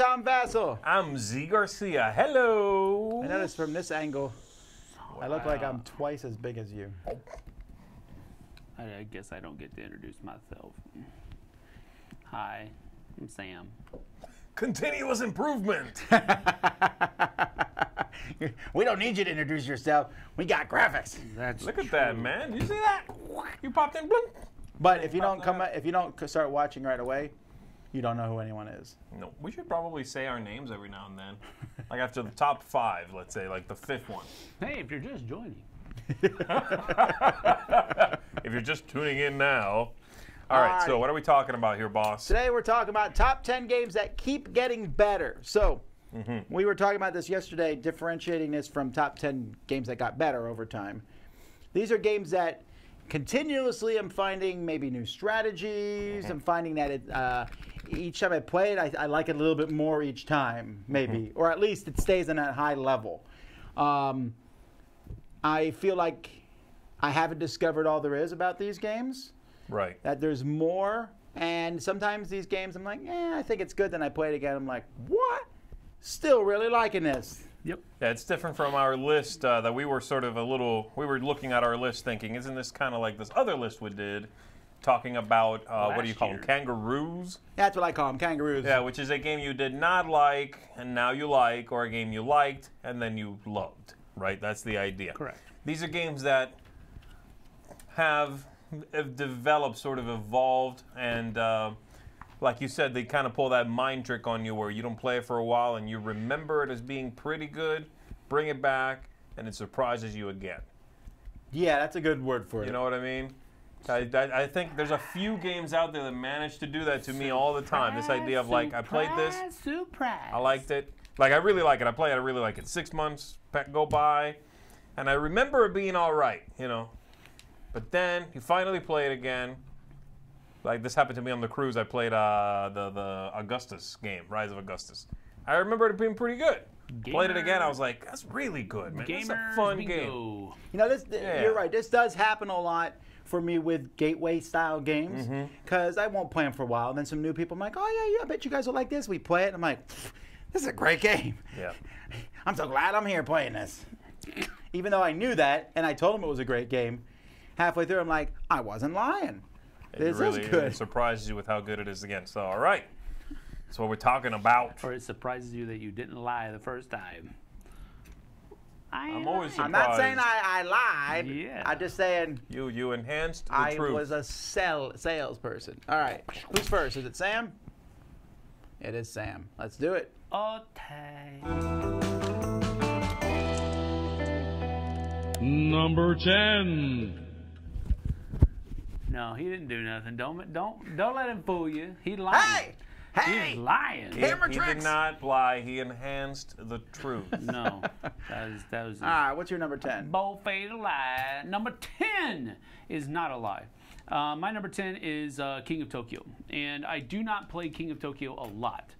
everybody. I'm Tom Vasel. I'm Zee Garcia. Hello. I noticed from this angle, I look like I'm twice as big as you. I, I guess I don't get to introduce myself. Hi, I'm Sam. Continuous improvement. we don't need you to introduce yourself. We got graphics. That's Look at that, man. You see that? You popped in. Bloop. But if you don't come, if you don't start watching right away, you don't know who anyone is. No, we should probably say our names every now and then. Like after the top five, let's say, like the fifth one. Hey, if you're just joining. If you're just tuning in now. All right, so what are we talking about here, boss? Today we're talking about top 10 games that keep getting better. So, Mm-hmm. we were talking about this yesterday, differentiating this from top 10 games that got better over time. These are games that continuously I'm finding maybe new strategies. I'm finding that it, uh, each time I play it, I, I like it a little bit more each time, maybe, Mm-hmm. or at least it stays on that high level. Um, I feel like I haven't discovered all there is about these games Right. that there's more. And sometimes these games, I'm like, eh, I think it's good. Then I play it again. I'm like, what? Still really liking this. Yep. Yeah, it's different from our list uh, that we were sort of a little. We were looking at our list, thinking, isn't this kind of like this other list we did, talking about uh, what do you call year. them, kangaroos? That's what I call them, kangaroos. Yeah, which is a game you did not like and now you like, or a game you liked and then you loved. Right? That's the idea. Correct. These are games that have, have developed, sort of evolved, and uh, like you said, they kind of pull that mind trick on you where you don't play it for a while and you remember it as being pretty good, bring it back, and it surprises you again. Yeah, that's a good word for it. You know what I mean? I, I, I think there's a few games out there that manage to do that to me all the time. This idea of like, I played this, Surprise, Surprise. I liked it. Like I really like it. I play it. I really like it. Six months pe- go by, and I remember it being all right, you know. But then you finally play it again. Like this happened to me on the cruise. I played uh, the the Augustus game, Rise of Augustus. I remember it being pretty good. Played it again. I was like, that's really good, man. It's a fun bingo. game. You know, this. Yeah. You're right. This does happen a lot for me with gateway style games Mm-hmm. because I won't play them for a while. And then some new people, I'm like, oh yeah, yeah, I bet you guys will like this. We play it. I'm like, this is a great game. Yeah. I'm so glad I'm here playing this. Even though I knew that and I told them it was a great game, halfway through I'm like, I wasn't lying. It This really is good. It surprises you with how good it is again. So, all right. That's what we're talking about. Or it surprises you that you didn't lie the first time. I I'm always surprised. I'm not saying. I, I lied. Yeah. I'm just saying You you enhanced the I truth. was a sell, salesperson. All right. Who's first? Is it Sam? It is Sam. Let's do it. Okay. Number 10. No, he didn't do nothing. Don't don't don't let him fool you. He lying. Hey! He's lying. He- Camera he, tricks. did not lie. He enhanced the truth. No, that was that was All right. What's your number 10? bold faced lie. Number ten is not a lie. Uh, my number ten is uh, King of Tokyo, and I do not play King of Tokyo a lot.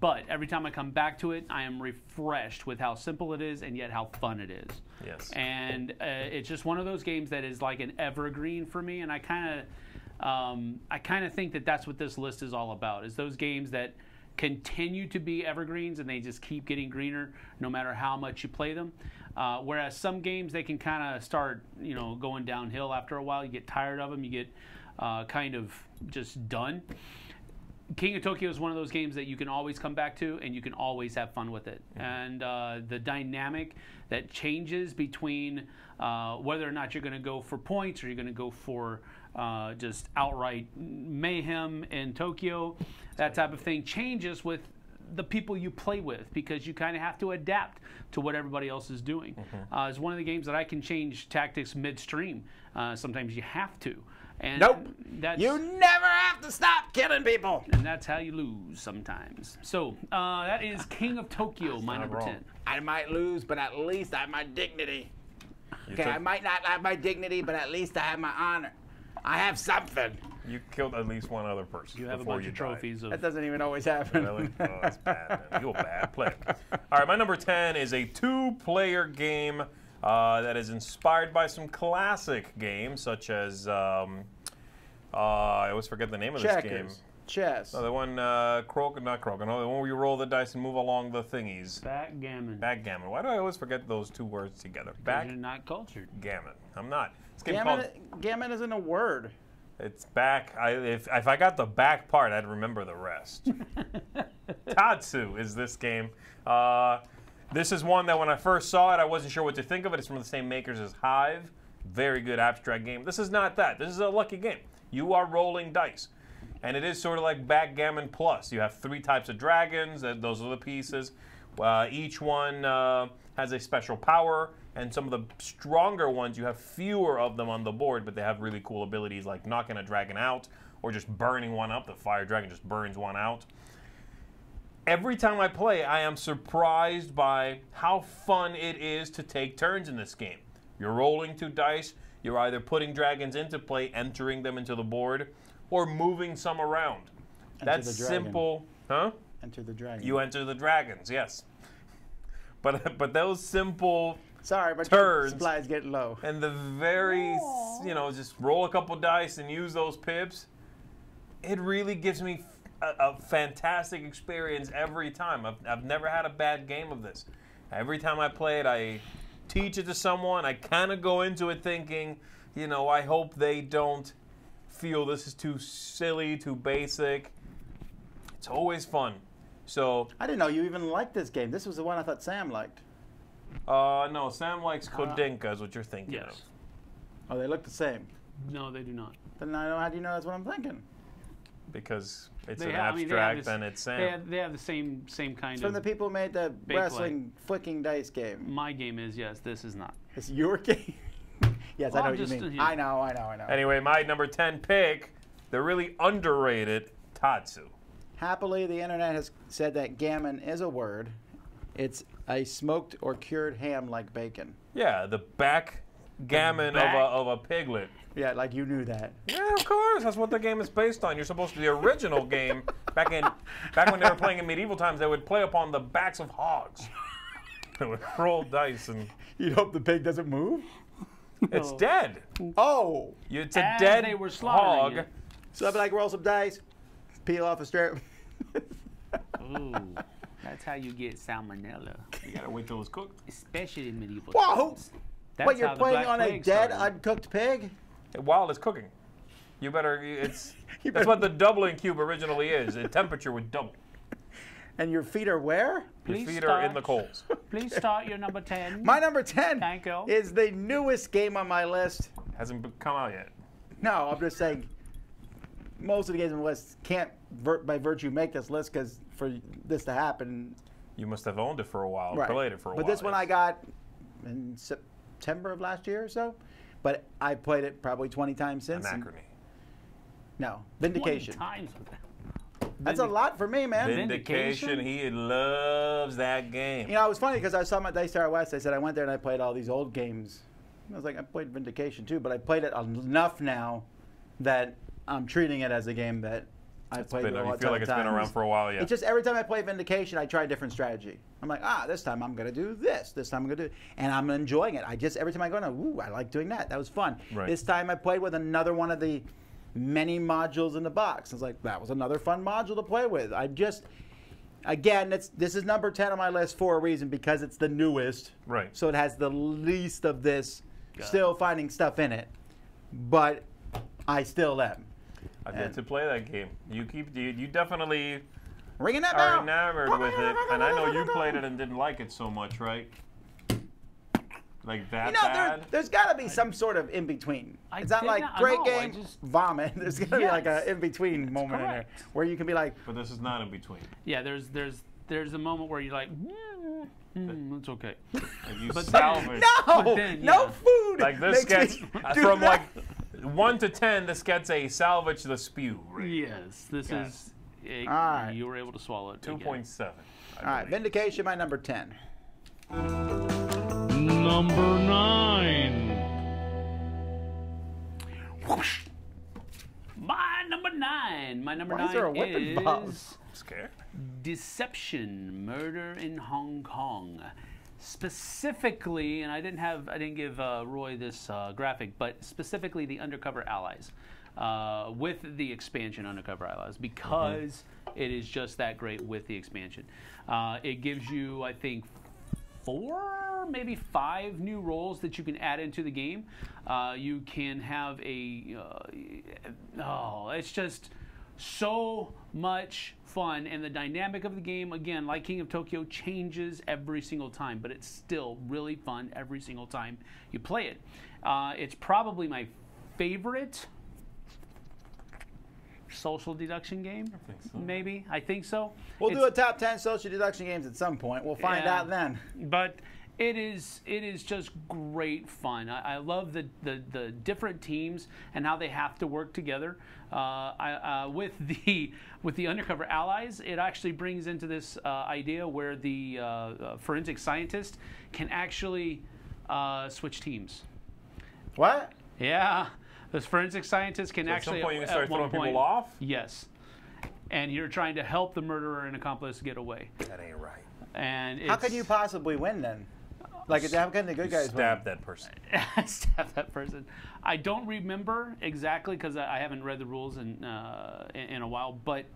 But every time I come back to it, I am refreshed with how simple it is and yet how fun it is. Yes. And uh, it's just one of those games that is like an evergreen for me, and I kind of, um, I kind of think that that's what this list is all about. Is those games that continue to be evergreens and they just keep getting greener no matter how much you play them. Uh, whereas some games they can kind of start, you know, going downhill after a while. You get tired of them. You get uh, kind of just done. King of Tokyo is one of those games that you can always come back to and you can always have fun with it. And uh, the dynamic that changes between uh, whether or not you're going to go for points or you're going to go for uh, just outright mayhem in Tokyo, that type of thing changes with the people you play with because you kind of have to adapt to what everybody else is doing. Uh, it's one of the games that I can change tactics midstream. Uh, sometimes you have to. And Nope. That's, You never have to stop killing people. and that's how you lose sometimes. So uh, that is King of Tokyo, my number wrong. ten. I might lose, but at least I have my dignity. You, Okay, took- I might not have my dignity, but at least I have my honor. I have something. you killed at least one other person. You have a bunch of trophies of. That doesn't even always happen. Really? Oh, that's bad. Man. You're a bad player. All right, my number 10 is a two player game uh, that is inspired by some classic games, such as. Um, uh, I always forget the name of this game. Checkers. chess. No, the one uh, croak, not croak. No, the one where you roll the dice and move along the thingies. Backgammon. Backgammon. Why do I always forget those two words together? You're not cultured. Gammon. I'm not. This game Gammon, called. gammon isn't a word. It's back. I, if, if I got the back part, I'd remember the rest. Tatsu is this game. Uh, this is one that when I first saw it, I wasn't sure what to think of it. It's from the same makers as Hive. Very good abstract game. This is not that. This is a lucky game. You are rolling dice. And it is sort of like Backgammon Plus. You have three types of dragons, those are the pieces. Uh, each one uh, has a special power, and some of the stronger ones, you have fewer of them on the board, but they have really cool abilities like knocking a dragon out or just burning one up. The fire dragon just burns one out. Every time I play, I am surprised by how fun it is to take turns in this game. You're rolling two dice, you're either putting dragons into play, entering them into the board, or moving some around. That's simple. Huh? Enter the dragon. You enter the dragons, yes. But but those simple Sorry, but turns. supplies getting low. and the very s- you know just roll a couple dice and use those pips. It really gives me f- a, a fantastic experience every time. I've, I've never had a bad game of this. Every time I play it, I teach it to someone. I kind of go into it thinking, you know, I hope they don't feel this is too silly, too basic. It's always fun. So I didn't know you even liked this game. This was the one I thought Sam liked. Uh, no, Sam likes Kodinka, is what you're thinking Yes. Oh, they look the same. No, they do not. Then I know how do you know that's what I'm thinking? because it's They an have, I mean, abstract this- and it's Sam. They have, they have the same same kind It's from the people who made the Big wrestling flicking dice game. my game is yes. This is not. It's your game. yes, Well, I know I'm what you mean. you. I know, I know, I know. Anyway, my number 10 pick, the really underrated Tatsu. Happily, the internet has said that gammon is a word. It's a smoked or cured ham like bacon. Yeah, the backgammon back- of, a, of a piglet. Yeah, like you knew that. Yeah, of course. That's what the game is based on. You're supposed to. The original game back in back when they were playing in medieval times, they would play upon the backs of hogs. They would roll dice and You hope the pig doesn't move? it's dead. Oh! It's a As dead they were hog. it. So I'd be like, roll some dice, peel off a strip. Ooh, that's how you get salmonella, You gotta wait till it's cooked. especially in medieval Whoa! times. That's what, you're how the playing Black on a Plague dead, started. uncooked pig? While it's cooking, you better. It's You that's better- what the doubling cube originally is. The temperature would double. And your feet are where? Your Please feet are in the coals. Please start your number ten. My number 10 Thank you. is the newest game on my list. Hasn't come out yet. No, I'm just saying most of the games on the list can't, vir- by virtue, make this list because for this to happen, You must have owned it for a while, right. played it for a but while. But this one I got in September of last year or so. But I played it probably 20 times since. and- Anachrony. No, Twenty Vindication. times with that. That's a lot for me, man. Vindication. Vindication? He loves that game. You know, it was funny because I saw my Dice Tower West. I said I went there and I played all these old games. I was like, I played Vindication too, but I played it enough now that I'm treating it as a game that I It's played been- a you lot feel like it's been around for a while, yeah. It's just every time I play Vindication, I try a different strategy. I'm like, ah, this time I'm gonna do this. This time I'm gonna do, and I'm enjoying it. I just every time I go, now, ooh, I like doing that. That was fun. Right. This time I played with another one of the many modules in the box. I was like, that was another fun module to play with. I just, again, it's this is number ten on my list for a reason because it's the newest. Right. So it has the least of this, still finding stuff in it, but I still am. I've yet to play that game. You keep you, you definitely Ringing that bell. Are enamored with it, and I know you played it and didn't like it so much, right? Like that You know, there, bad. there's got to be some sort of in between. I It's not like not- great no, game, just- vomit. There's got to be like an in between moment in there where you can be like, but this is not in between. Yeah, there's there's there's a moment where you're like, mm, mm, it's okay. Like you But then- salvage. no, But then, no food. Like this gets from that. like one to ten. This gets a salvage the spew. Rate. Yes, this Got it. is. All right. You were able to swallow it. Two again. point seven. All right, Vindication, my number ten. Number nine. My number nine. My number Why is there a whip involved? is Scared. Deception: Murder in Hong Kong. Specifically, and I didn't have, I didn't give uh, Roy this uh, graphic, but specifically the Undercover Allies. uh, with the expansion Undercover Allies because it is just that great with the expansion. Uh, it gives you, I think, four, maybe five new roles that you can add into the game. Uh, you can have a, uh, oh, it's just so much fun. And the dynamic of the game, again, like King of Tokyo, changes every single time, but it's still really fun every single time you play it. Uh, it's probably my favorite social deduction game. I think so. Maybe. I think so. We'll It's- do a top 10 social deduction games at some point. We'll find Yeah. out then. but it is it is just great fun. I, I love the, the the different teams and how they have to work together. Uh, I, uh, with the with the undercover allies, it actually brings into this uh, idea where the uh, uh, forensic scientist can actually uh, switch teams. What? Yeah, the forensic scientist can actually at some actually point you can start one throwing people off? Yes, and you're trying to help the murderer and accomplice get away. That ain't right. And How can you possibly win then? Like, how can the good guys Stab win? that person. stab that person. I don't remember exactly because I I haven't read the rules in, uh, in in a while. But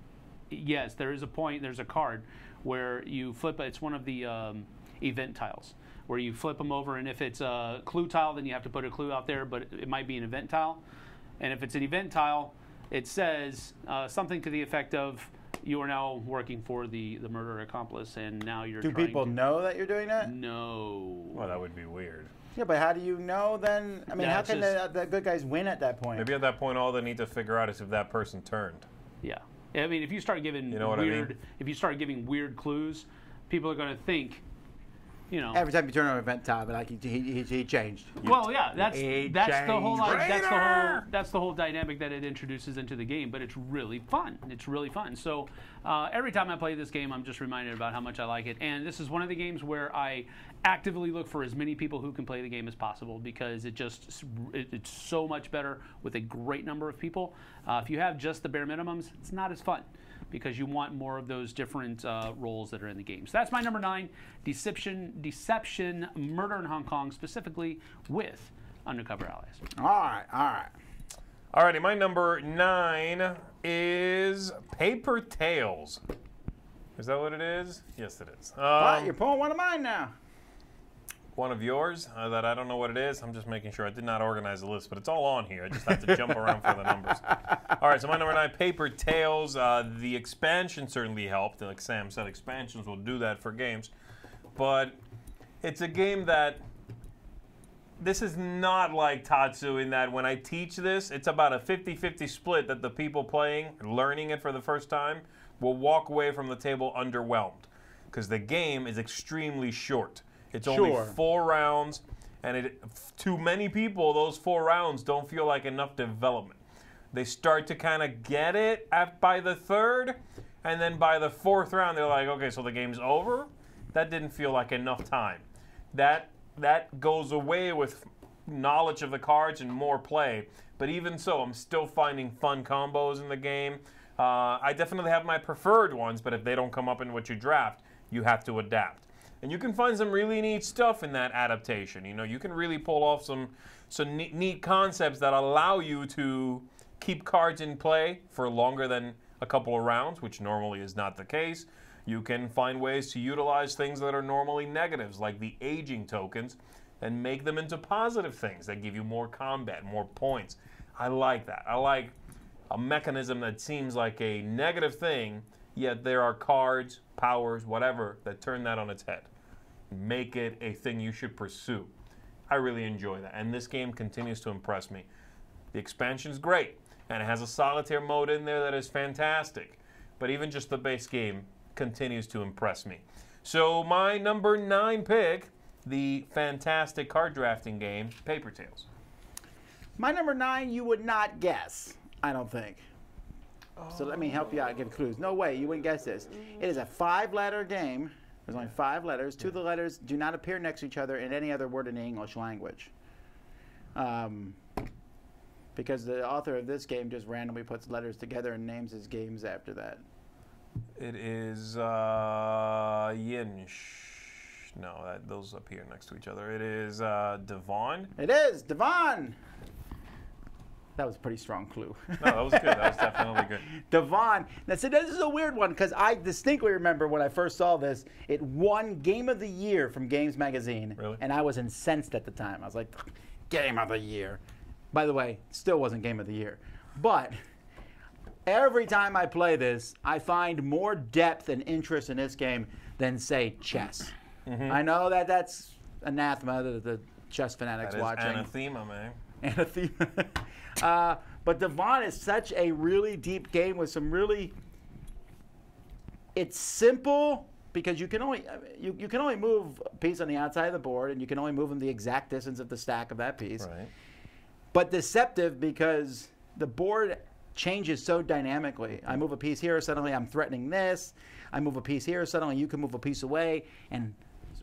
yes, there is a point. There's a card where you flip. It's one of the um, event tiles where you flip them over, and if it's a clue tile, then you have to put a clue out there. But it might be an event tile, and if it's an event tile, it says uh, something to the effect of. You are now working for the, the murder accomplice, and now you're. Do trying people to, know that you're doing that? No. Well, that would be weird. Yeah, but how do you know then? I mean, how can just- the, uh, the good guys win at that point? Maybe at that point, all they need to figure out is if that person turned. Yeah. I mean, if you start giving You know what I mean? if you start giving weird clues, people are going to think, you know. Every time you turn on an event tab, like he, he, he, he changed. well, yeah, that's He that's the whole changed. that's the whole that's the whole dynamic that it introduces into the game. But it's really fun. It's really fun. So uh, every time I play this game, I'm just reminded about how much I like it. And this is one of the games where I actively look for as many people who can play the game as possible because it just it, it's so much better with a great number of people. Uh, if you have just the bare minimums, it's not as fun because you want more of those different uh, roles that are in the game. So that's my number nine, Deception, Deception, Murder in Hong Kong, specifically with Undercover Allies. All right, all right. Alrighty, my number nine is Paper Tales. Is that what it is? Yes, it is. What? Um, You're pulling one of mine now. One of yours uh, that I don't know what it is. I'm just making sure I did not organize the list, but it's all on here. I just have to jump around for the numbers. All right, so my number nine, Paper Tales. Uh, the expansion certainly helped. Like Sam said, expansions will do that for games, but it's a game that this is not like Tatsu in that when I teach this, it's about a 50 50 split that the people playing, learning it for the first time, will walk away from the table underwhelmed. Because the game is extremely short. It's only Sure. four rounds, and it, to many people, those four rounds don't feel like enough development. They start to kind of get it at, by the third, and then by the fourth round, they're like, okay, so the game's over? That didn't feel like enough time. That that goes away with knowledge of the cards and more play. But even so, I'm still finding fun combos in the game. Uh, I definitely have my preferred ones, but if they don't come up in what you draft, you have to adapt. And you can find some really neat stuff in that adaptation. You know, you can really pull off some some neat, neat concepts that allow you to keep cards in play for longer than a couple of rounds, which normally is not the case. You can find ways to utilize things that are normally negatives, like the aging tokens, and make them into positive things that give you more combat, more points. I like that. I like a mechanism that seems like a negative thing, yet there are cards, powers, whatever, that turn that on its head. Make it a thing you should pursue. I really enjoy that. And this game continues to impress me. The expansion's great, and it has a solitaire mode in there that is fantastic. But even just the base game continues to impress me. So, my number nine pick, the fantastic card drafting game, Paper Tales. My number nine, you would not guess. I don't think. So let me help you out. Give clues. No way, you wouldn't guess this. It is a five-letter game. There's only five letters. Two of the letters do not appear next to each other in any other word in the English language. Um, because the author of this game just randomly puts letters together and names his games after that. It is uh, Yinsh. No, that, those appear next to each other. It is uh, DVONN. It is DVONN. That was a pretty strong clue. No, that was good. That was definitely good. DVONN. Now, see, this is a weird one because I distinctly remember when I first saw this, it won Game of the Year from Games Magazine. Really? And I was incensed at the time. I was like, Game of the Year. By the way, still wasn't Game of the Year. But every time I play this, I find more depth and interest in this game than, say, chess. Mm-hmm. I know that that's anathema, the, the chess fanatics That is watching anathema, man. anathema. uh, but DVONN is such a really deep game with some really. It's simple because you can only you, you can only move a piece on the outside of the board, and you can only move them the exact distance of the stack of that piece. Right. But deceptive because the board changes so dynamically. I move a piece here, suddenly I'm threatening this. I move a piece here, suddenly you can move a piece away, and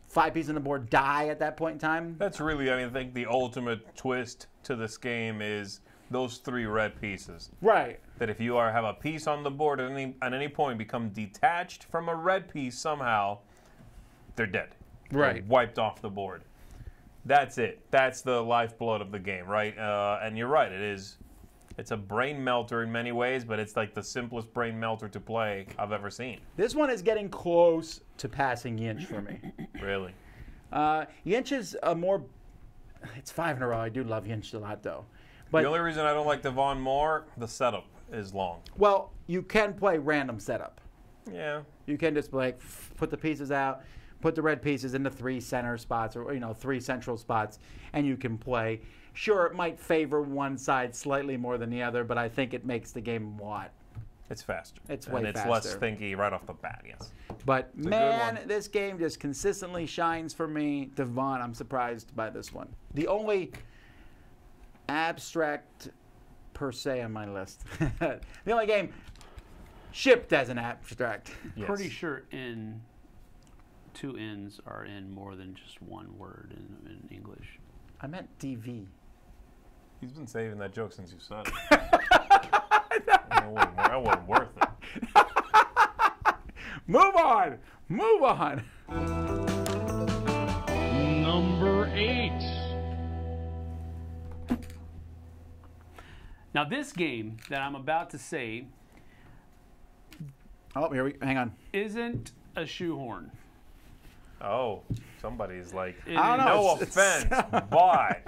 five pieces on the board die at that point in time. That's really, I mean, I think the ultimate twist to this game is those three red pieces. Right. That if you are have a piece on the board at any at any point become detached from a red piece somehow, they're dead. They're Right. wiped off the board. That's it. That's the lifeblood of the game, right? Uh, and you're right. It is. It's a brain melter in many ways, but it's like the simplest brain melter to play I've ever seen. This one is getting close to passing Yinsh for me. Really. Uh, Yinsh is a more. It's five in a row. I do love Yinsh a lot, though. But the only reason I don't like DVONN more, the setup is long. well, you can play random setup. Yeah. You can just like put the pieces out, put the red pieces in the three center spots or you know three central spots, and you can play. Sure, it might favor one side slightly more than the other, but I think it makes the game what. It's faster. It's way and it's less thinky right off the bat. Yes. But good man, this game just consistently shines for me. DVONN, I'm surprised by this one. The only abstract per se on my list. the only game shipped as an abstract. Yes. Pretty sure in two N's are in more than just one word in, in English. I meant DV. He's been saving that joke since you said it. that, wasn't, that wasn't worth it. Move on. Move on. Number eight. Now, this game that I'm about to say Oh, here we hang on. isn't a shoehorn. Oh, somebody's like, It I don't know. no it's- offense, but Why-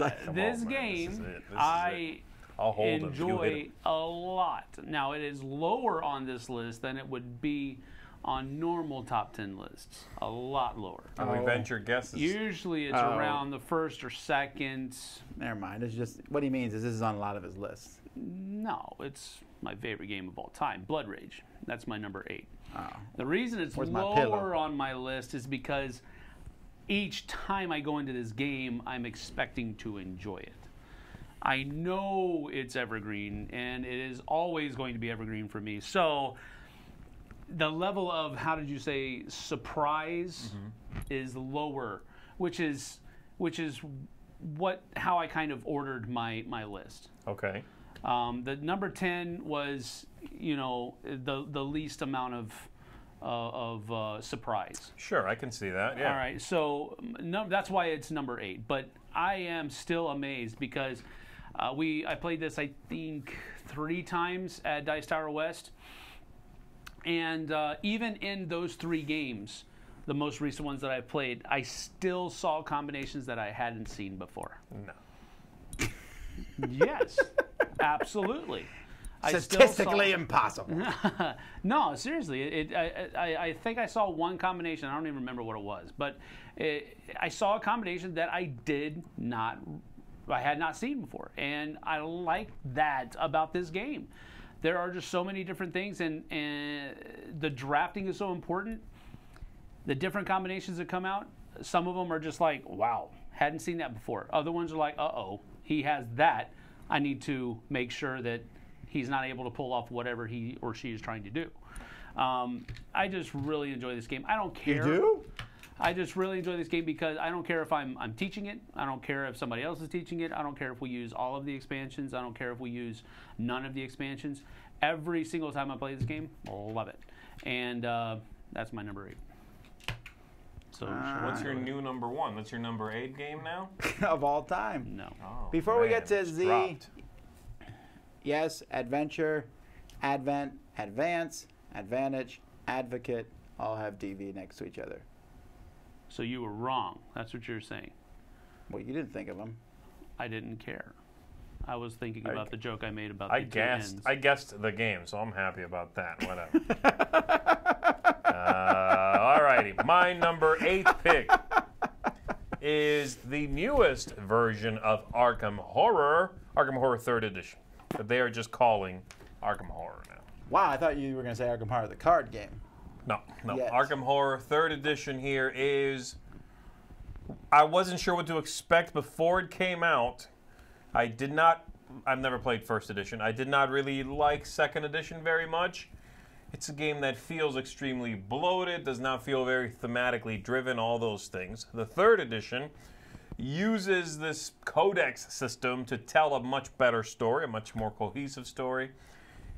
like- this on, man, this game this I I'll hold him. Enjoy a lot. Now it is lower on this list than it would be on normal top ten lists. A lot lower. Can we venture guesses? Usually it's Oh. around the first or second. Never mind. It's just what he means is this is on a lot of his lists. No, it's my favorite game of all time, Blood Rage. That's my number eight. Oh. The reason it's Where's my lower pillow? on my list is because each time I go into this game, I'm expecting to enjoy it. I know it's evergreen, and it is always going to be evergreen for me. So, the level of how did you say surprise is lower, which is which is what how I kind of ordered my my list. Okay. Um, the number ten was, you know, the the least amount of uh, of uh, surprise. Sure, I can see that. Yeah. All right, so um, no, that's why it's number eight. But I am still amazed because uh, we I played this I think three times at Dice Tower West, and uh, even in those three games, the most recent ones that I played, I still saw combinations that I hadn't seen before. No. Yes, absolutely. Still saw- Statistically impossible. no, seriously, it, I, I, I think I saw one combination. I don't even remember what it was, but it, I saw a combination that I did not, I had not seen before, and I like that about this game. There are just so many different things, and, and the drafting is so important. The different combinations that come out, some of them are just like, wow, hadn't seen that before. Other ones are like, uh oh, he has that. I need to make sure that he's not able to pull off whatever he or she is trying to do. Um, I just really enjoy this game. I don't care. You do? I just really enjoy this game because I don't care if I'm, I'm teaching it. I don't care if somebody else is teaching it. I don't care if we use all of the expansions. I don't care if we use none of the expansions. Every single time I play this game, love it. And uh, that's my number eight. So What's your new number one? That's your number eight game now. of all time. no. Oh, Before we get to Zee, dropped. yes, adventure, advent, advance, advantage, advocate all have DV next to each other. So you were wrong. That's what you're saying. Well, you didn't think of them. I didn't care. I was thinking I- about the joke I made about I the two guessed. ends. I guessed the game, so I'm happy about that. Whatever. uh, alrighty, my number eight pick is the newest version of Arkham Horror, Arkham Horror Third Edition, that they are just calling Arkham Horror now. Wow, I thought you were going to say Arkham Horror, the card game. No, no. Yes. Arkham Horror Third Edition here is. I wasn't sure what to expect before it came out. I did not. I've never played First Edition. I did not really like Second Edition very much. It's a game that feels extremely bloated, does not feel very thematically driven, all those things. The Third Edition uses this codex system to tell a much better story, a much more cohesive story.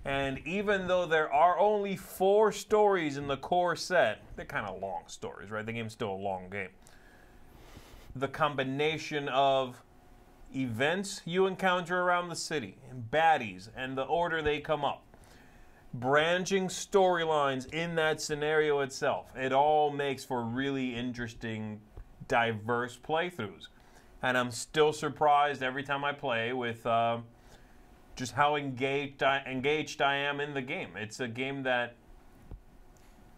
And even though there are only four stories in the core set, they're kind of long stories, right? The game's still a long game. The combination of events you encounter around the city, and baddies, and the order they come up, branching storylines in that scenario itself, it all makes for really interesting, diverse playthroughs. And I'm still surprised every time I play with. Uh, just how engaged I, engaged I am in the game. It's a game that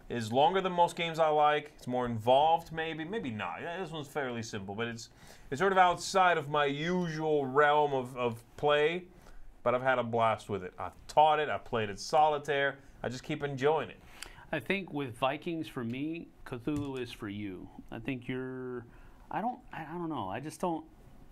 is longer than most games I like. It's more involved, maybe, maybe not. This one's fairly simple, but it's it's sort of outside of my usual realm of, of play. But I've had a blast with it. I've taught it. I've played it solitaire. I just keep enjoying it. I think with Vikings for me, Cthulhu is for you. I think you're. I don't. I, I don't know. I just don't.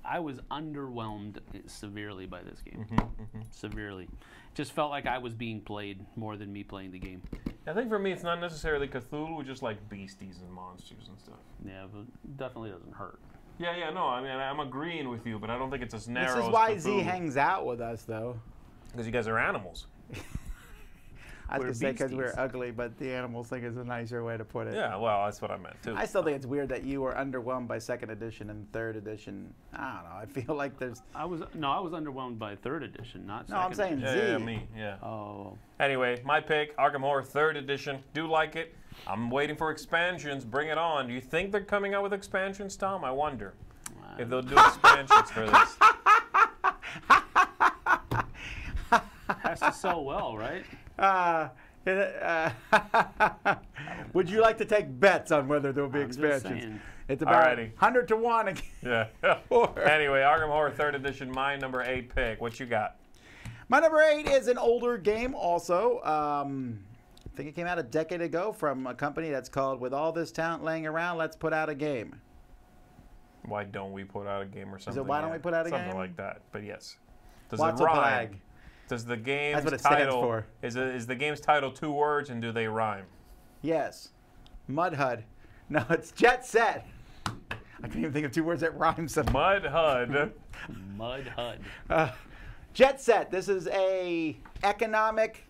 I was underwhelmed severely by this game. Mm-hmm, Severely. Just felt like I was being played more than me playing the game. I think for me, it's not necessarily Cthulhu, just like beasties and monsters and stuff. Yeah, but definitely doesn't hurt. Yeah, yeah, no. I mean, I'm agreeing with you, but I don't think it's as narrow. This is why Cthulhu. Zee hangs out with us, though. Because you guys are animals. I was We're going to say because we're ugly, but the animals thing is a nicer way to put it. Yeah, well, that's what I meant too. I still think it's weird that you were underwhelmed by second edition and third edition. I don't know. I feel like there's. I was no, I was underwhelmed by third edition, not No, second. I'm saying yeah, Zee. yeah, me, yeah. Oh, Anyway, my pick, Arkham Horror Third Edition. Do like it. I'm waiting for expansions. Bring it on. Do you think they're coming out with expansions, Tom? I wonder if they'll do expansions for this. to sell well, right? Uh, uh, would you like to take bets on whether there will be I'm expansions? saying. It's about Alrighty. 100 to 1 again. Yeah. Anyway, Arkham Horror Third Edition, my number eight pick. What you got? My number eight is an older game, also. Um, I think it came out a decade ago from a company that's called With All This Talent Laying Around, Let's Put Out a Game. Why don't we put out a game or something? Why Don't Yeah, We Put Out a something Game? like that. But yes. Does What's it a rhyme? Flag? Does the game's That's what it stands title for. is it, is the game's title two words and do they rhyme? Yes. Mud HUD. No, it's Jet Set. I can't even think of two words that rhyme. So. Mud HUD. Mud HUD. Uh, Jet Set. This is a economic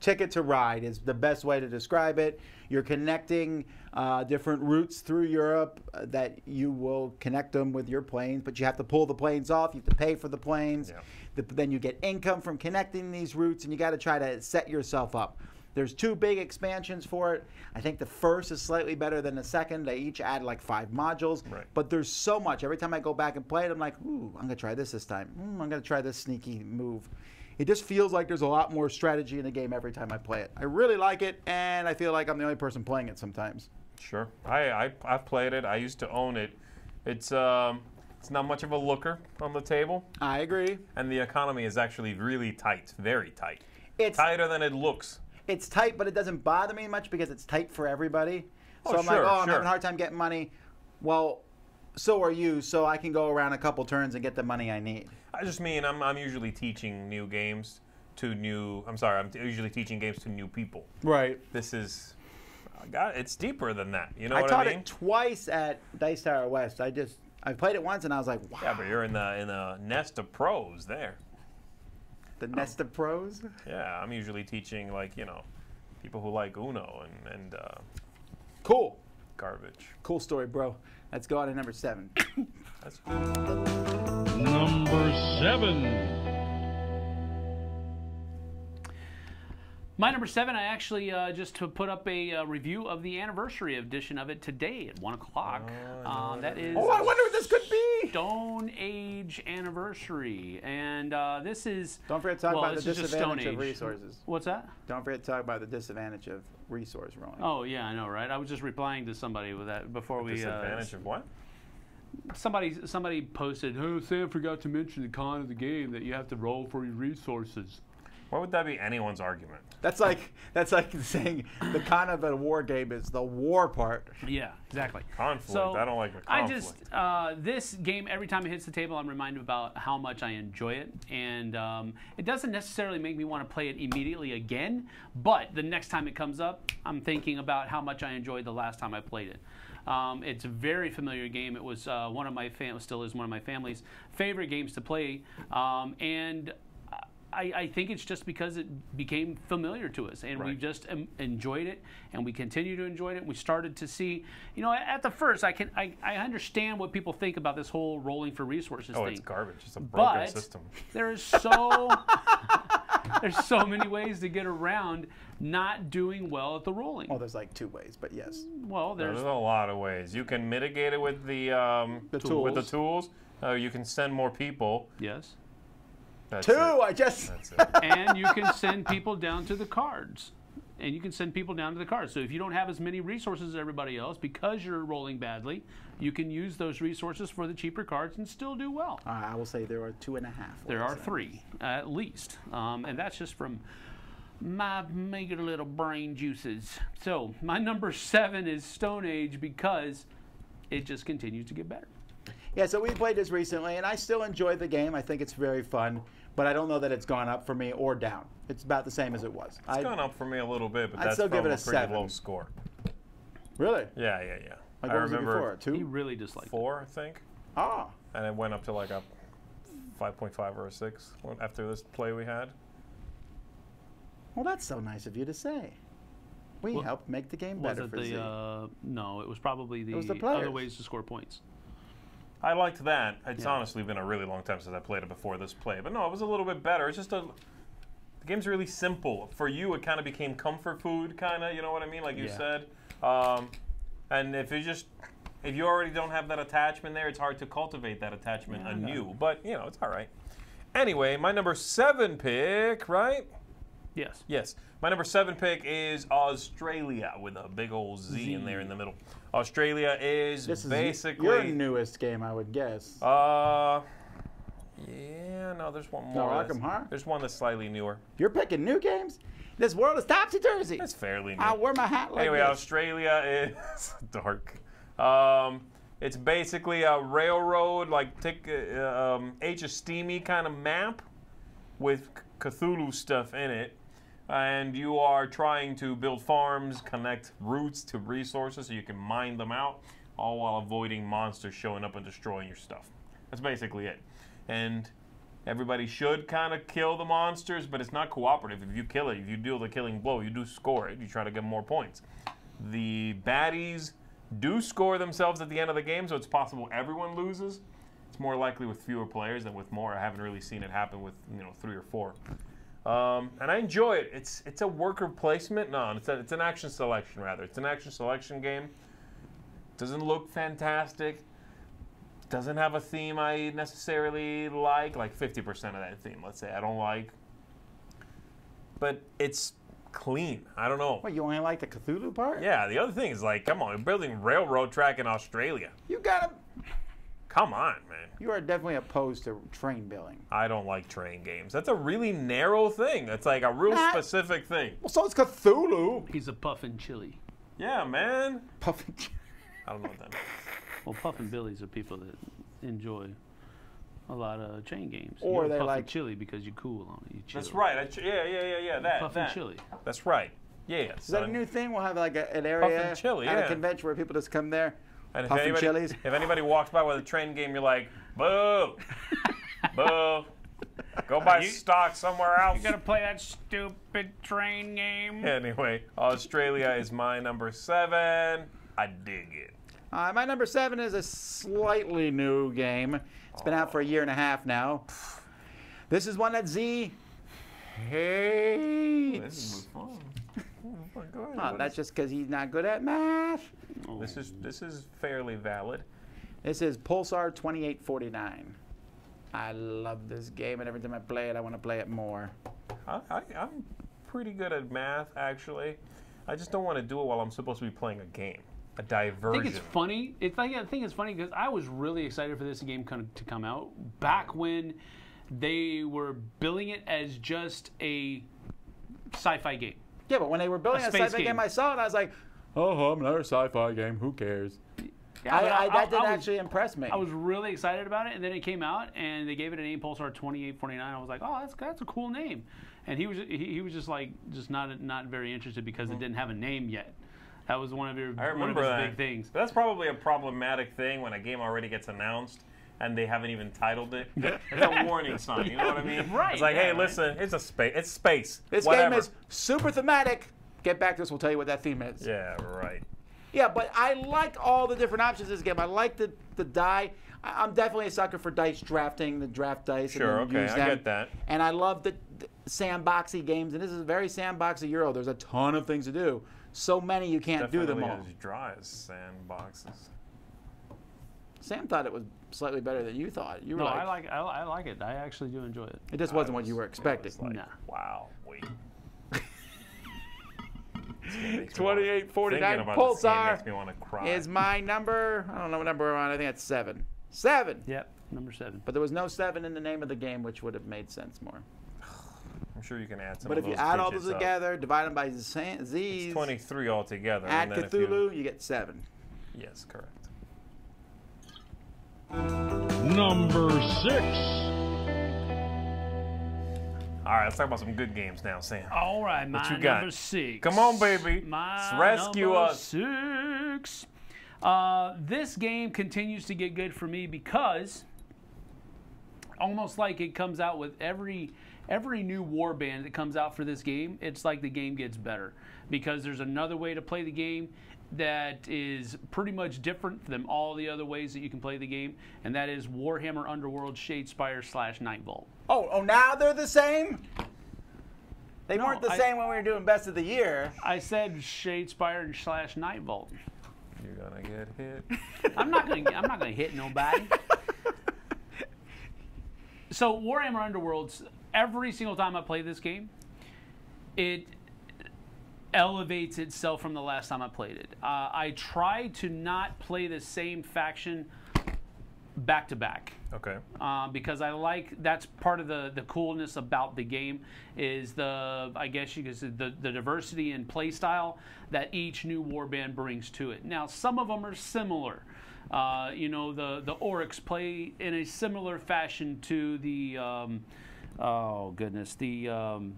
ticket to ride is the best way to describe it. You're connecting uh, different routes through Europe uh, that you will connect them with your planes, but you have to pull the planes off. You have to pay for the planes. Yeah. The- then you get income from connecting these routes, and you got to try to set yourself up. There's two big expansions for it. I think the first is slightly better than the second. They each add like five modules. Right. But there's so much. Every time I go back and play it, I'm like, ooh, I'm gonna try this this time. Mm, I'm gonna try this sneaky move. It just feels like there's a lot more strategy in the game every time I play it. I really like it, and I feel like I'm the only person playing it sometimes. Sure. I, I I've played it. I used to own it. It's um it's not much of a looker on the table, I agree. and the economy is actually really tight, very tight, It's tighter than it looks. it's tight, but it doesn't bother me much because it's tight for everybody. Oh, so Oh, I'm sure, like, oh, I'm sure. having a hard time getting money. Well, so are you. So I can go around a couple turns and get the money I need. I just mean I'm I'm usually teaching new games to new. I'm sorry, I'm t- usually teaching games to new people. Right. This is, I got it's deeper than that. You know I what taught I mean? it twice at Dice Tower West. I just I played it once and I was like, wow. yeah, but you're in the in the nest of pros there. the nest of pros. Yeah, I'm usually teaching like you know, people who like Uno and and uh, Cool. garbage. Cool story, bro. Let's go on to number seven. That's Number seven. My number seven, I actually uh, just to put up a uh, review of the anniversary edition of it today at one o'clock. uh, that is Oh, I wonder what this could be. Stone Age anniversary, and uh, this is. Don't forget to talk well, about the this is just Stone disadvantage of resources. What's that? Don't forget to talk about the disadvantage of resource rolling. Oh yeah, I know, right? I was just replying to somebody with that before we. Uh, disadvantage of what? somebody somebody posted, "Oh, Sam forgot to mention the con of the game that you have to roll for your resources." Why would that be anyone's argument? That's like that's like saying the con of a war game is the war part. Yeah, exactly. Conflict. So I don't like the I just uh, this game every time it hits the table, I'm reminded about how much I enjoy it, and um, it doesn't necessarily make me want to play it immediately again. But the next time it comes up, I'm thinking about how much I enjoyed the last time I played it. Um, it's a very familiar game. It was uh, one of my fam- still is one of my family's favorite games to play, um, and. I, I think it's just because it became familiar to us, and we just um, enjoyed it, and we continue to enjoy it. We started to see, you know, at the first, I can I, I understand what people think about this whole rolling for resources oh, thing. it's garbage. It's a broken But system. there is so there's so many ways to get around not doing well at the rolling. Well, there's like two ways, but yes. Well, There's there's a lot of ways. You can mitigate it with the um, The with the tools. tools. Uh, you can send more people. yes, That's Two. It. I just. That's it. and you can send people down to the cards. And you can send people down to the cards. So if you don't have as many resources as everybody else because you're rolling badly, you can use those resources for the cheaper cards and still do well. Uh, I will say there are two and a half. There are then. three at least, um, and that's just from my meager little brain juices. So my number seven is Stone Age because it just continues to get better. Yeah, so we played this recently, and I still enjoy the game. I think it's very fun, but I don't know that it's gone up for me or down. It's about the same as it was. It's I, gone up for me a little bit, but I'd that's still give it a a pretty seven. low score. Really? Yeah, yeah, yeah. Like, I what was it remember before? He Two? really disliked it. four, I think, Ah. and it went up to like a 5.5 or a six after this play we had. Well, that's so nice of you to say. We Well, helped make the game Was better it for Zee. the? Uh, no, it was probably the, it was the other players. ways to score points. I liked that. It's Yeah. honestly been a really long time since I played it before this play, but no, it was a little bit better. It's just a the game's really simple. For you, it kind of became comfort food, kind of. You know what I mean? Like you Yeah. said. Um, and if you just if you already don't have that attachment there, it's hard to cultivate that attachment Yeah, anew. But you know, it's all right. Anyway, my number seven pick, right? Yes. Yes. My number seven pick is Auztralia with a big old Z, in there in the middle. Auztralia is this is basically your newest game, I would guess. uh, yeah, no, there's one No, more. Arkham that's- Horror? There's one that's slightly newer. You're picking new games? This world is topsy turvy. It's fairly new. I'll wear my hat like anyway, this. Auztralia is dark. Um, it's basically a railroad, like take uh, um, Age of Steamy kind of map with Cthulhu stuff in it. And you are trying to build farms, connect routes to resources so you can mine them out, all while avoiding monsters showing up and destroying your stuff. That's basically it. And everybody should kind of kill the monsters, but it's not cooperative. If you kill it, if you deal the killing blow, you do score it. You try to get more points. The baddies do score themselves at the end of the game, so it's possible everyone loses. It's more likely with fewer players than with more. I haven't really seen it happen with you know three or four. Um, and I enjoy it. It's it's a worker placement. No, it's a, it's an action selection rather. It's an action selection game. Doesn't look fantastic. Doesn't have a theme I necessarily like. Like 50% of that theme, let's say, I don't like. But it's clean. I don't know. What, you only like the Cthulhu part? Yeah, the other thing is like, come on, we're building railroad track in Australia. You gotta. Come on, man. You are definitely opposed to train building. I don't like train games. That's a really narrow thing. That's like a real Nah. specific thing. Well, so it's Cthulhu. He's a puffin chili. Yeah, man. Puffin. I don't know what that means. Well, puffin billies are people that enjoy a lot of chain games. Or You're they puffin like- chili because you're cool on it. You chill. That's right. I ch- yeah, yeah, yeah, yeah. That. Puffin that. chili. That's right. Yeah. Is that a new thing? We'll have like a, an area Puffin chili, at yeah. a convention where people just come there. And if Puffin anybody, chilies. if anybody walks by with a train game, you're like, boo, boo. Go buy You- stock somewhere else. You're gonna play that stupid train game. Anyway, Auztralia is my number seven. I dig it. Uh, my number seven is a slightly new game. It's been out for a year and a half now. This is one that Zee hates. Fun. Go ahead. Oh, that's just because he's not good at math. Oh. This is this is fairly valid. This is Pulsar 2849. I love this game, and every time I play it, I want to play it more. I, I, I'm pretty good at math, actually. I just don't want to do it while I'm supposed to be playing a game, a I diversion. I think it's funny. It's like I think it's funny because I was really excited for this game come- to come out back when they were billing it as just a sci-fi game. Yeah, but when they were building A a, sci-fi game. game. I saw it, and I was like, oh, another sci-fi game. Who cares? Yeah, I, but I, that didn't was- actually impress me. I was really excited about it, and then it came out, and they gave it an name, Pulsar 2849. I was like, oh, that's that's a cool name, and he was he, he was just like just not not very interested because it mm-hmm. didn't have a name yet. That was one of your I one of remember his that. big things. But that's probably a problematic thing when a game already gets announced and they haven't even titled it. It's a warning sign. You know what I mean? Right, It's like, yeah, hey, right. listen, it's a space. It's space. this Whatever. game is super thematic. Get back to us. We'll tell you what that theme is. Yeah, right. Yeah, but I like all the different options in this game. I like the, the die. I, I'm definitely a sucker for dice drafting, the draft dice. Sure, and okay, use I get that. And I love the, the sandboxy games, and this is a very sandboxy Euro. There's a ton of things to do. So many you can't do them all. Definitely all. as dry as sandboxes. Sam thought it was slightly better than you thought. You were No, like, I like I, I like it. I actually do enjoy it. it just wasn't what you were expecting. like, Nah. wow, wait. 2849 Thinking about this game Pulsar makes me want to cry. is my number. I don't know what number we're on. I think it's seven. Seven. Yep, number seven. But there was no seven in the name of the game, which would have made sense more. I'm sure you can add some But of if you add all digits those up. together, divide them by Z- Zee's, It's 23 altogether. add and then if you- Cthulhu, you get seven. yes, correct. Number six. All right, let's talk about some good games now, Sam. All right, my you got? number six. Come on, baby. My Rescue number us. Six. Uh, this game continues to get good for me because almost like it comes out with every every new war band that comes out for this game. It's like the game gets better because there's another way to play the game that is pretty much different than all the other ways that you can play the game, and that is Warhammer Underworld Shadespire slash Nightvault. Oh, oh, now they're the same? They No, weren't the I- same when we were doing Best of the Year. I said Shadespire slash Nightvault. You're gonna get hit. I'm not gonna. I'm not gonna hit nobody. so Warhammer Underworlds. Every single time I play this game, it elevates itself from the last time I played it. Uh, I try to not play the same faction back to back Okay. uh, because I like that's part of the the coolness about the game is the I guess you could say the the diversity in play style that each new warband brings to it. Now some of them are similar. Uh, you know the the orcs play in a similar fashion to the um, oh goodness the um,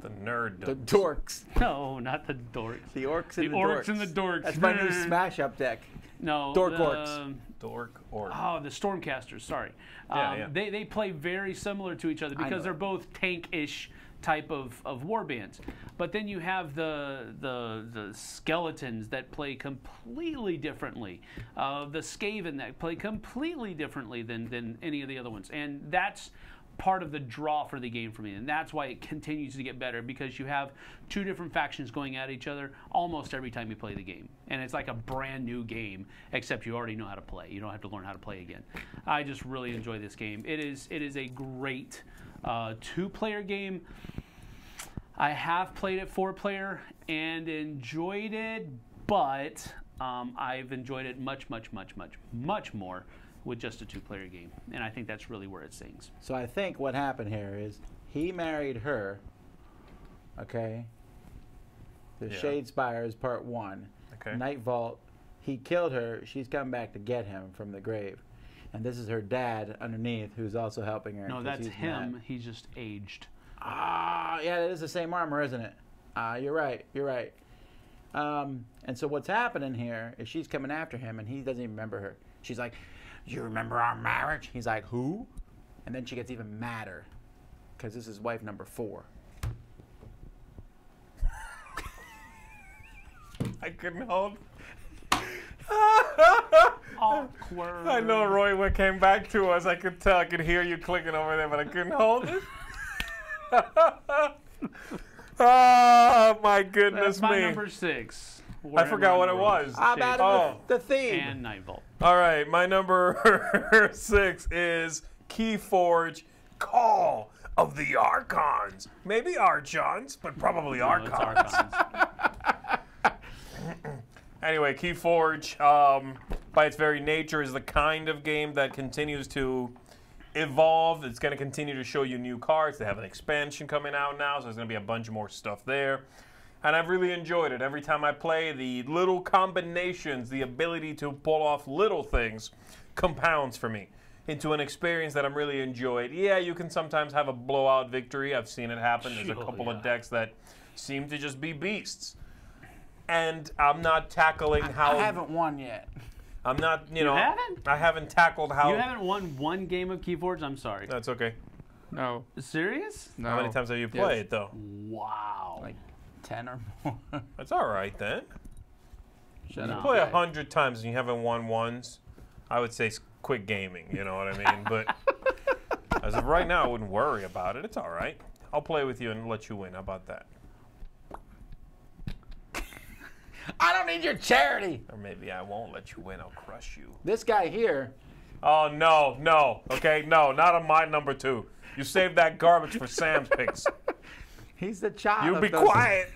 The nerd. The dorks. no not the dorks The orcs and The the, orcs dorks. and the dorks. That's my new smash up deck. no dork the, orcs. Dork or Oh, the Stormcasters. Sorry. Yeah, um, yeah. They they play very similar to each other because they're both tank-ish type of, of war bands. But then you have the the the skeletons that play completely differently. Uh, the Skaven that play completely differently than than any of the other ones, and that's part of the draw for the game for me and that's why it continues to get better because you have two different factions going at each other almost every time you play the game and it's like a brand new game except you already know how to play. You don't have to learn how to play again. I just really enjoy this game. It is it is a great uh, two player game. I have played it four player and enjoyed it but um, i've enjoyed it much much much much much more with just a two player game and i think that's really where it sings So I think what happened here is he married her. Okay. The Yeah. Shadespire is part one. Okay. Night Vault, he killed her. She's come back to get him from the grave. And this is her dad underneath who's also helping her. No, that's he's him. mad. He's just aged. Ah, yeah, that is the same armor, isn't it? Ah, you're right. You're right. Um, and so what's happening here is she's coming after him, and he doesn't even remember her. She's like, "You remember our marriage?" He's like, "Who?" And then she gets even madder because this is wife number four. I couldn't hold. Awkward. I know Roy when came back to us. I could tell. I could hear you clicking over there, but I couldn't hold it. oh my goodness That's my me! number six. I forgot what it was. How about Oh. the, the theme? And Night Vault. All right, my number six is Keyforge Call of the Archons. Maybe Archons, but probably No, it's Archons. Archons. Anyway, Keyforge, um, by its very nature, is the kind of game that continues to evolve. It's going to continue to show you new cards. They have an expansion coming out now, so there's going to be a bunch more stuff there. And I've really enjoyed it. Every time I play, the little combinations, the ability to pull off little things, compounds for me into an experience that I'm really enjoyed. Yeah, you can sometimes have a blowout victory. I've seen it happen. There's a Oh, couple yeah. of decks that seem to just be beasts. And I'm not tackling how I haven't won yet. I'm not, you know, haven't? I haven't tackled how. You haven't won one game of Keyforge? I'm sorry. That's okay. No. Serious? No. How many times have you Yes. played though? Wow. Like ten or more. That's all right then. Shut No. up. Play a hundred times and you haven't won once. I would say s- quit gaming. You know what I mean? But as of right now, I wouldn't worry about it. It's all right. I'll play with you and let you win. How about that? I don't need your charity. Or maybe I won't let you win. I'll crush you. This guy here. Oh no, no. Okay, no, not on my number two. You saved that garbage for Sam's picks. He's the child. You be those- quiet.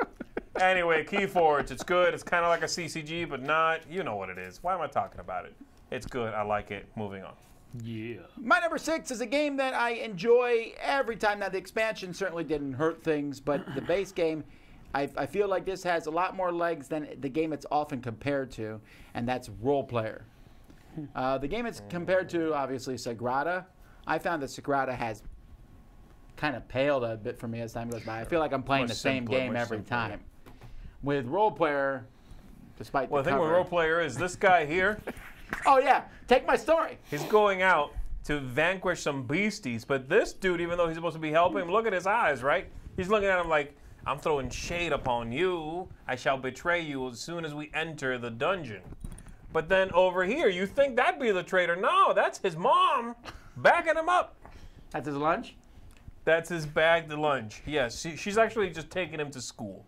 anyway, Keyforge, it's good. It's kind of like a CCG, but not. You know what it is. Why am I talking about it? It's good. I like it. Moving on. Yeah. My number six is a game that I enjoy every time. Now the expansion certainly didn't hurt things, but the base game, I, I feel like this has a lot more legs than the game it's often compared to, and that's Roll Player. Uh, the game it's compared to, obviously, Sagrada. I found that Sagrada has kind of paled a bit for me as time goes by. I feel like I'm playing Much the same simpler, game every simpler, yeah. time. With Roll Player, despite Well, the thing with cover- Roll Player is this guy here. Oh yeah, take my story. He's going out to vanquish some beasties, but this dude, even though he's supposed to be helping him, look at his eyes, right? He's looking at him like, I'm throwing shade upon you. I shall betray you as soon as we enter the dungeon. But then over here, you think that'd be the traitor. No, that's his mom backing him up. That's his lunch. That's his bag to lunch. Yes, she, she's actually just taking him to school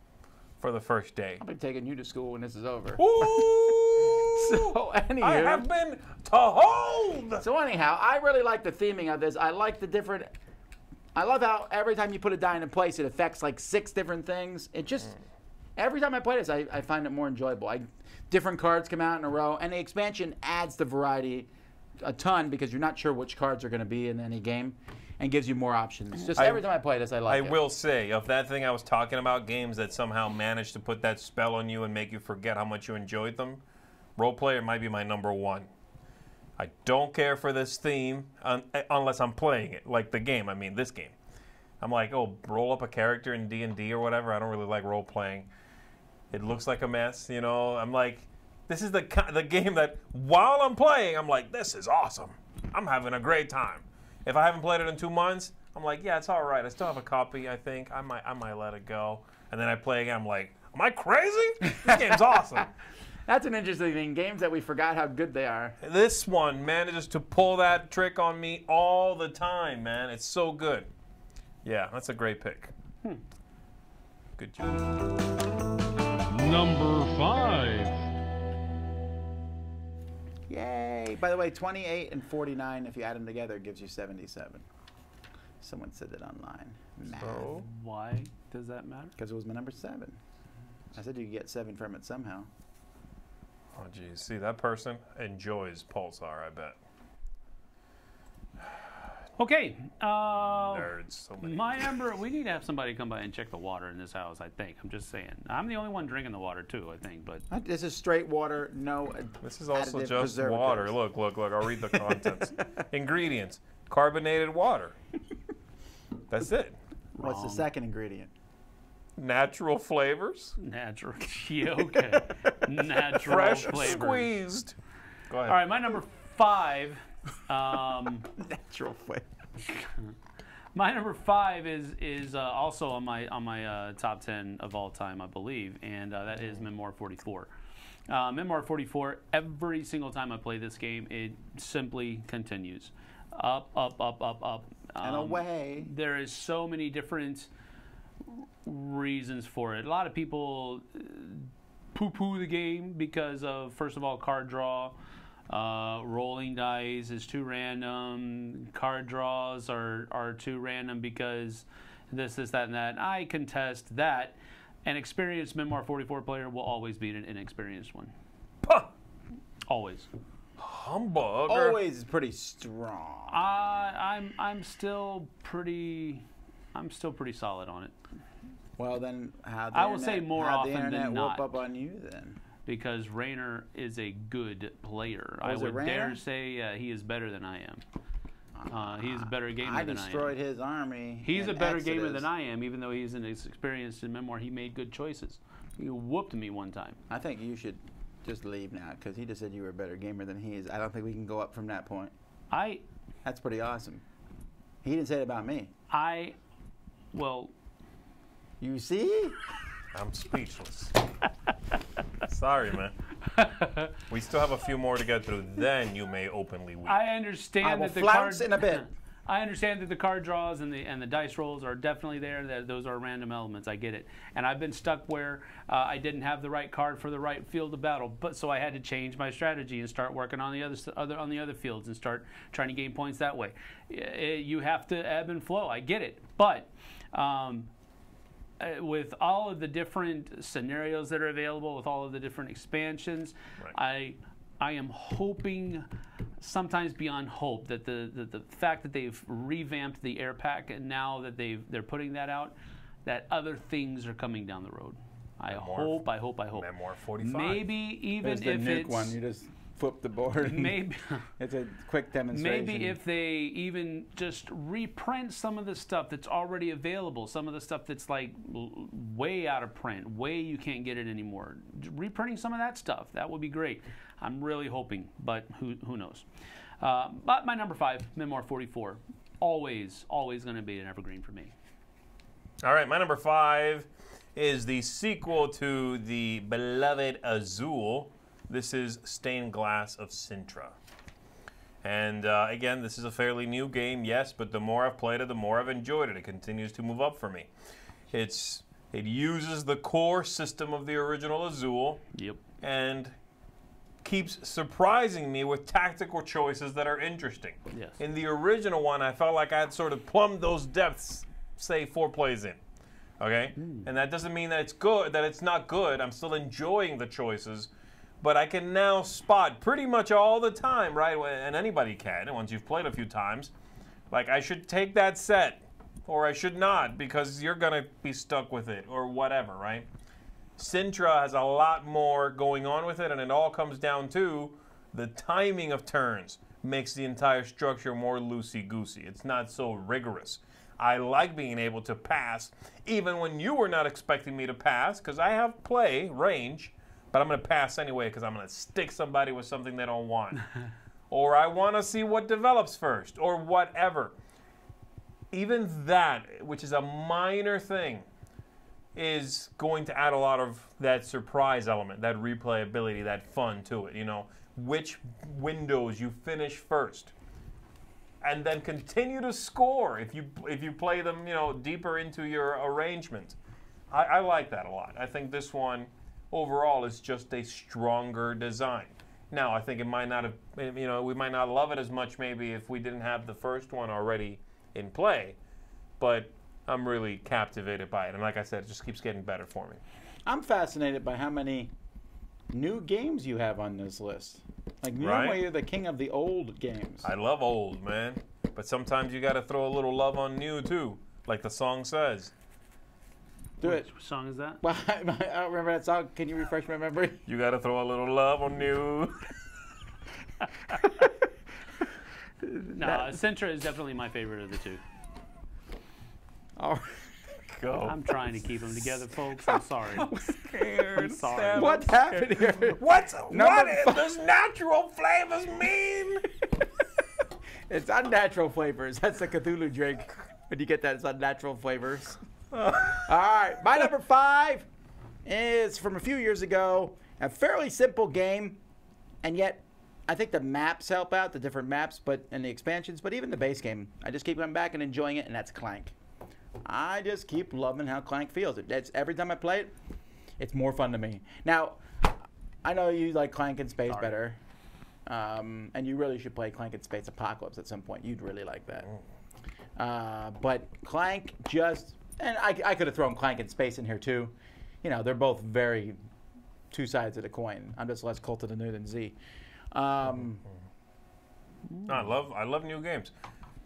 for the first day. I'll be taking you to school when this is over. Ooh! So anywho, I have been to hold. So anyhow, I really like the theming of this. I like the different. I love how every time you put a die in place, it affects like six different things. It just mm. every time I play this, I, I find it more enjoyable. I, different cards come out in a row, and the expansion adds the variety a ton because you're not sure which cards are going to be in any game, and gives you more options. Just I- every time I play this, I I like it. I will say, of that thing I was talking about, games that somehow managed to put that spell on you and make you forget how much you enjoyed them, Roll Player might be my number one. I don't care for this theme un- unless I'm playing it, like the game. I mean, this game. I'm like, oh, roll up a character in D and D or whatever. I don't really like role playing. It looks like a mess, you know. I'm like, this is the the game that while I'm playing, I'm like, this is awesome. I'm having a great time. If I haven't played it in two months, I'm like, yeah, it's all right. I still have a copy. I think I might I might let it go. And then I play again. I'm like, am I crazy? This game's awesome. That's an interesting thing. Games that we forgot how good they are. This one manages to pull that trick on me all the time, man. It's so good. Yeah, that's a great pick. Hmm. Good job. Number five. Yay! By the way, 28 and 49, if you add them together, gives you 77. Someone said that online. Math. So, Why does that matter? Because it was my number seven. I said you could get seven from it somehow. oh geez, see that person enjoys Pulsar. I bet. Okay. Uh, Nerds, so many. my number. We need to have somebody come by and check the water in this house. I think. I'm just saying. I'm the only one drinking the water too. I think. But Uh, This is straight water, no. This is also additive just preservatives. water. Look, look, look. I'll read the contents. Ingredients: carbonated water. That's it. What's the Wrong. second ingredient? Natural flavors. natural. yeah, okay. Natural Fresh flavor. squeezed. Go ahead. All right. My number five. Um, Natural flavor. My number five is is uh, also on my on my uh, top ten of all time, I believe, and uh, that is Memoir 44. Uh, Memoir 44, every single time I play this game, it simply continues. Up, up, up, up, up. And Um, away. There is so many different reasons for it. A lot of people poo poo the game because of, first of all, card draw. Uh, rolling dice is too random. Card draws are, are too random because this, this, that, and that. I contest that. An experienced Memoir 44 player will always beat an inexperienced one. Puh, Always. humbug. Always pretty strong. Uh, I'm I'm still pretty I'm still pretty solid on it Well, then how the I will say more how'd the often than internet not. whoop up on you then? Because Rayner is a good player. I would dare say uh, he is better than I am. Uh, he's a better gamer I than I am. destroyed his army. He's a better gamer than I am, even though he's an experienced in memoir. He made good choices. He whooped me one time. I think you should just leave now because he just said you were a better gamer than he is. I don't think we can go up from that point. I That's pretty awesome. He didn't say it about me. I well You see? I'm speechless. Sorry, man. We still have a few more to get through. Then you may openly weep. I understand I will that the flounce card in a bit. I understand that the card draws and the and the dice rolls are definitely there. That those are random elements. I get it. And I've been stuck where uh, I didn't have the right card for the right field of battle, but so I had to change my strategy and start working on the other other on the other fields and start trying to gain points that way. I- you have to ebb and flow. I get it, but. Um, uh, with all of the different scenarios that are available, with all of the different expansions, Right. I I am hoping, sometimes beyond hope, that the, the the fact that they've revamped the air pack and now that they've they're putting that out, that other things are coming down the road. I Memoir- hope, I hope, I hope. Memoir 45. Maybe even There's the if nuke it's one. You just flip the board. maybe. it's a quick demonstration. Maybe if they even just reprint some of the stuff that's already available, some of the stuff that's like way out of print, way you can't get it anymore. Reprinting some of that stuff, that would be great. I'm really hoping, but who, who knows? Uh, but my number five, Memoir 44, always, always going to be an evergreen for me. All right, my number five is the sequel to the beloved Azul. This is Stained Glass of Sintra. And uh, again, this is a fairly new game, yes, but the more I've played it, the more I've enjoyed it. It continues to move up for me. It's it uses the core system of the original Azul Yep. and keeps surprising me with tactical choices that are interesting. Yes. In the original one, I felt like I had sort of plumbed those depths, say four plays in. Okay? And that doesn't mean that it's good, that it's not good. I'm still enjoying the choices, but I can now spot pretty much all the time, right? And anybody can, and once you've played a few times. Like, I should take that set, or I should not, because you're going to be stuck with it, or whatever, right? Sintra has a lot more going on with it, and it all comes down to the timing of turns makes the entire structure more loosey goosey. It's not so rigorous. I like being able to pass, even when you were not expecting me to pass, because I have play range, but I'm going to pass anyway because I'm going to stick somebody with something they don't want. or I want to see what develops first, or whatever. Even that, which is a minor thing, is going to add a lot of that surprise element, that replayability, that fun to it. You know, which windows you finish first, and then continue to score if you if you play them, you know, deeper into your arrangement. I, I like that a lot. I think this one overall it's just a stronger design. Now, I think it might not have, you know, we might not love it as much maybe if we didn't have the first one already in play, but I'm really captivated by it. And like I said, it just keeps getting better for me. I'm fascinated by how many new games you have on this list. Like Right. normally you're the king of the old games. I love old, man. But sometimes you got to throw a little love on new, too, like the song says. Do it. Which song is that? Well, I don't remember that song. Can you refresh my memory? You got to throw a little love on new. No, Sintra is definitely my favorite of the two. Oh, Go. I'm trying to keep them together, folks. I'm sorry. I'm scared. I'm sorry. Sam. what's happening here? What's Number what five. does natural flavors mean? It's unnatural flavors. That's the Cthulhu drink. When you get that, it's unnatural flavors. All right, my number five is from a few years ago, A fairly simple game, and yet I think the maps help out, the different maps, but and the expansions, but even the base game. I just keep going back and enjoying it, and that's Clank. I just keep loving how Clank feels. It's every time I play it, it's more fun to me. Now, I know you like Clank in Space Sorry. better, um, and you really should play Clank in Space Apocalypse at some point. You'd really like that. Uh, but Clank just, and I, I could have thrown Clank in Space in here too. You know, they're both very two sides of the coin. I'm just less cult of the new than Zee. Um, No, I love I love new games.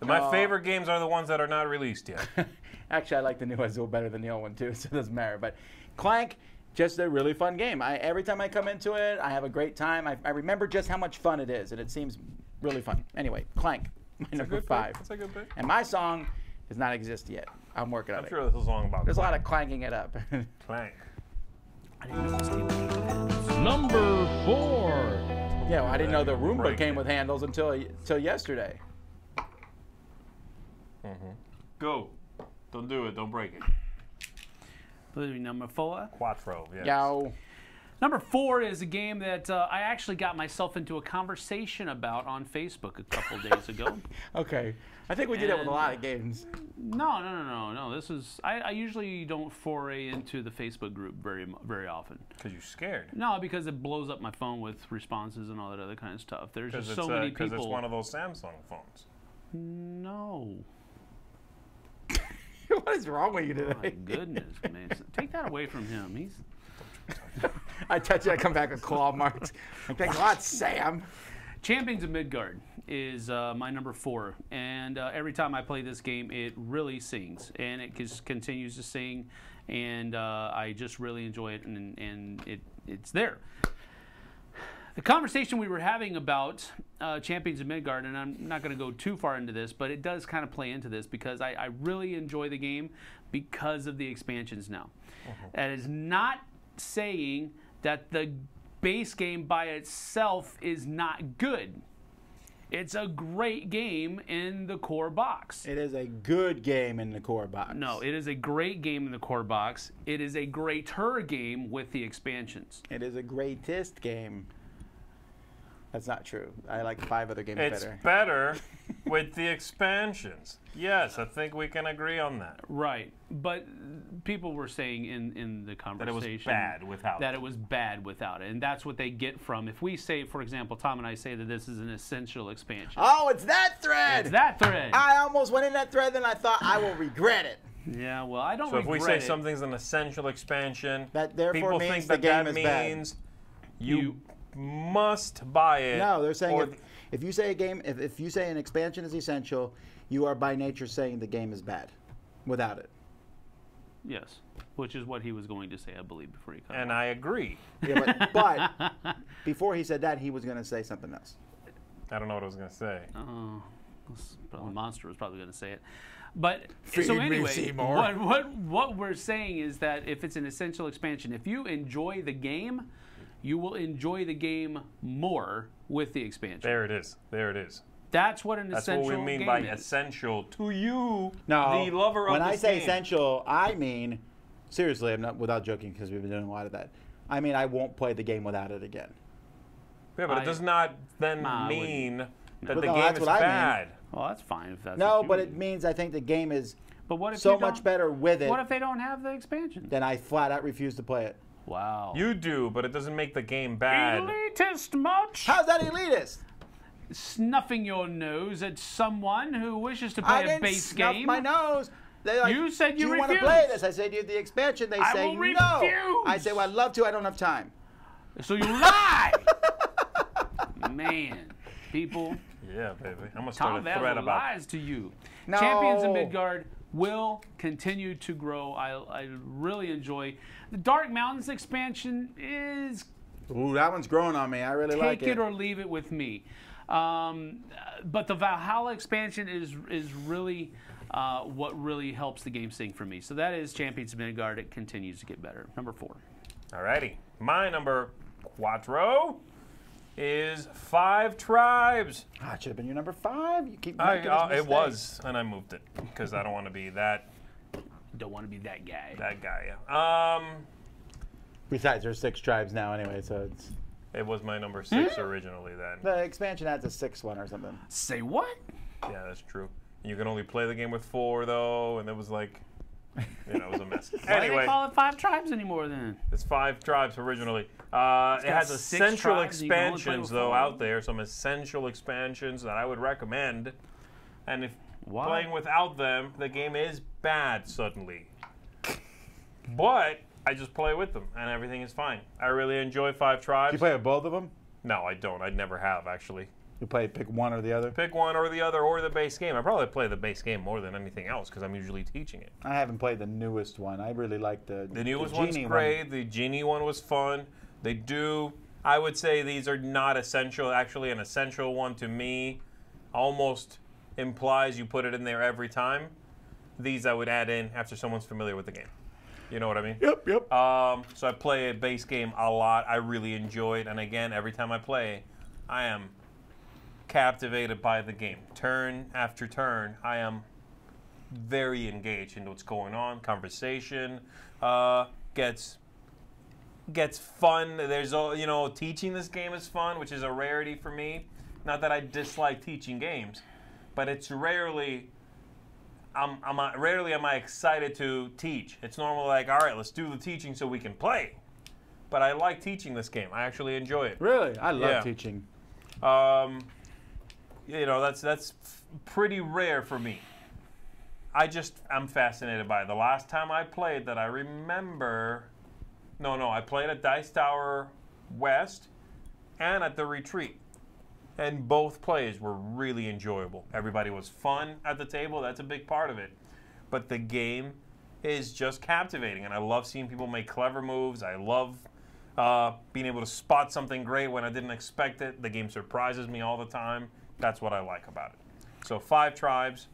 My Uh, favorite games are the ones that are not released yet. Actually, I like the new Azul better than the old one too, so it doesn't matter. But Clank, just a really fun game. I, every time I come into it, I have a great time. I, I remember just how much fun it is, and it seems really fun. Anyway, Clank, my number five. pick. That's a good pick. And my song does not exist yet. I'm working on it. I'm sure there's a song about There's a lot of clanking it up. Clank. I didn't know this game came with handles. Number four. yeah, well, I didn't know the Roomba Break came it. with handles until until yesterday. Mm -hmm. Go. Don't do it. Don't break it. That'd be Number four. Quattro. Yes. Yo, Number four is a game that uh, I actually got myself into a conversation about on Facebook a couple days ago. okay. I think we do that with a lot of games. No, no, no, no, no. This is I, I usually don't foray into the Facebook group very very often. Because you're scared. No, because it blows up my phone with responses and all that other kind of stuff. There's just it's, so many uh, 'cause people. Because it's one of those Samsung phones. no, what is wrong with you my today? goodness, man, take that away from him. He's I touch it, I come back with claw marks. Like, thanks a lot, Sam. Champions of Midgard is uh, my number four, and uh, every time I play this game, it really sings, and it just continues to sing, and uh, I just really enjoy it, and, and it it's there. The conversation we were having about uh, Champions of Midgard, and I'm not going to go too far into this, but it does kind of play into this because I, I really enjoy the game because of the expansions now. That is not saying that the base game by itself is not good. It's a great game in the core box. It is a good game in the core box. No, it is a great game in the core box. It is a greater game with the expansions. It is a greatest game. That's not true. I like five other games It's better. better with the expansions. Yes, I think we can agree on that. Right, but people were saying in in the conversation That it conversation was bad without. that it was bad without it, and that's what they get from. If we say, for example, Tom and I say that this is an essential expansion, Oh, it's that thread! it's that thread. I almost went in that thread, then I thought I will regret it. yeah, well, I don't. So if we say it. something's an essential expansion, That therefore people means think the that game that is bad. means you, You- must buy it. No, they're saying or if, if you say a game, if, if you say an expansion is essential, you are by nature saying the game is bad, without it. yes, which is what he was going to say, I believe, before he cut. and off. I agree. Yeah, but, but before he said that, he was going to say something else. I don't know what I was gonna say. Oh, the monster was probably going to say it. But Feed so anyway, what, what what we're saying is that if it's an essential expansion, if you enjoy the game, you will enjoy the game more with the expansion. There it is. There it is. That's what an That's essential what we mean by is. essential to you, No, the lover of when I say game. essential, I mean seriously. I'm not without joking because we've been doing a lot of that. I mean I won't play the game without it again. Yeah, but I- it does not then Nah, I wouldn't. mean that the no, game that's is what I mean. bad. Well, that's fine if that's No, what you but mean. it means I think the game is But what if so much better with it What if they don't have the expansion? Then I flat out refuse to play it. Wow. You do, but it doesn't make the game bad. elitist much? How's that elitist? Snuffing your nose at someone who wishes to play a didn't base snuff game. my nose. They like, You said you Do you want to refused. play this? I said, "Do you the expansion?" They I say, will "No." refuse. I say, "Well, I'd love to. I don't have time." So you lie. Man, people, Yeah, baby. I'm gonna start Tom a thread Vasel about. lies to you. No. Champions of Midgard will continue to grow. I, I really enjoy the Dark Mountains expansion. Is Ooh, that one's growing on me. I really take like it Take it. or leave it with me. Um, but the Valhalla expansion is is really uh, what really helps the game sing for me. So that is Champions of Midgard. It continues to get better. Number four. Alrighty. My number quattro is Five Tribes. Ah, it should have been your number five. You keep I, making uh, it was, and I moved it because I don't want to be that Don't want to be that guy. that guy. Um, Besides, there's six tribes now anyway, so it's It was my number six originally. Then the expansion adds a sixth one or something. Say what? yeah, that's true. You can only play the game with four though, and it was like, you know, it was a mess. Why do they anyway, call it five tribes anymore then? it's five tribes originally. Uh, it has six essential tribes and you can only play expansions though out there. Some essential expansions that I would recommend. And if Why? playing without them, the game is bad suddenly. But I just play with them, and everything is fine. I really enjoy Five Tribes. Do You play with both of them? no, I don't. I never have actually. You play pick one or the other? Pick one or the other, or the base game. I probably play the base game more than anything else because I'm usually teaching it. I haven't played the newest one. I really like the The newest one's Genie great. The genie one was fun. They do. I would say these are not essential. Actually, an essential one to me almost implies you put it in there every time. These I would add in after someone's familiar with the game. You know what I mean? Yep, yep. Um, so I play a base game a lot. I really enjoy it, and again, every time I play, I am captivated by the game. Turn after turn, I am very engaged into what's going on. Conversation uh, gets gets fun. There's all you know. Teaching this game is fun, which is a rarity for me. Not that I dislike teaching games, but it's rarely. I'm, I'm uh, rarely am I excited to teach. It's normally like, all right, let's do the teaching so we can play. But I like teaching this game. I actually enjoy it. Really? I love Yeah. teaching. Um, you know, that's that's pretty rare for me. I just I'm fascinated by it. The last time I played that I remember, no, no, I played at Dice Tower West and at the retreat, and both plays were really enjoyable. Everybody was fun at the table. That's a big part of it, but the game is just captivating, and I love seeing people make clever moves. I love uh, being able to spot something great when I didn't expect it. The game surprises me all the time. That's what I like about it. So five tribes,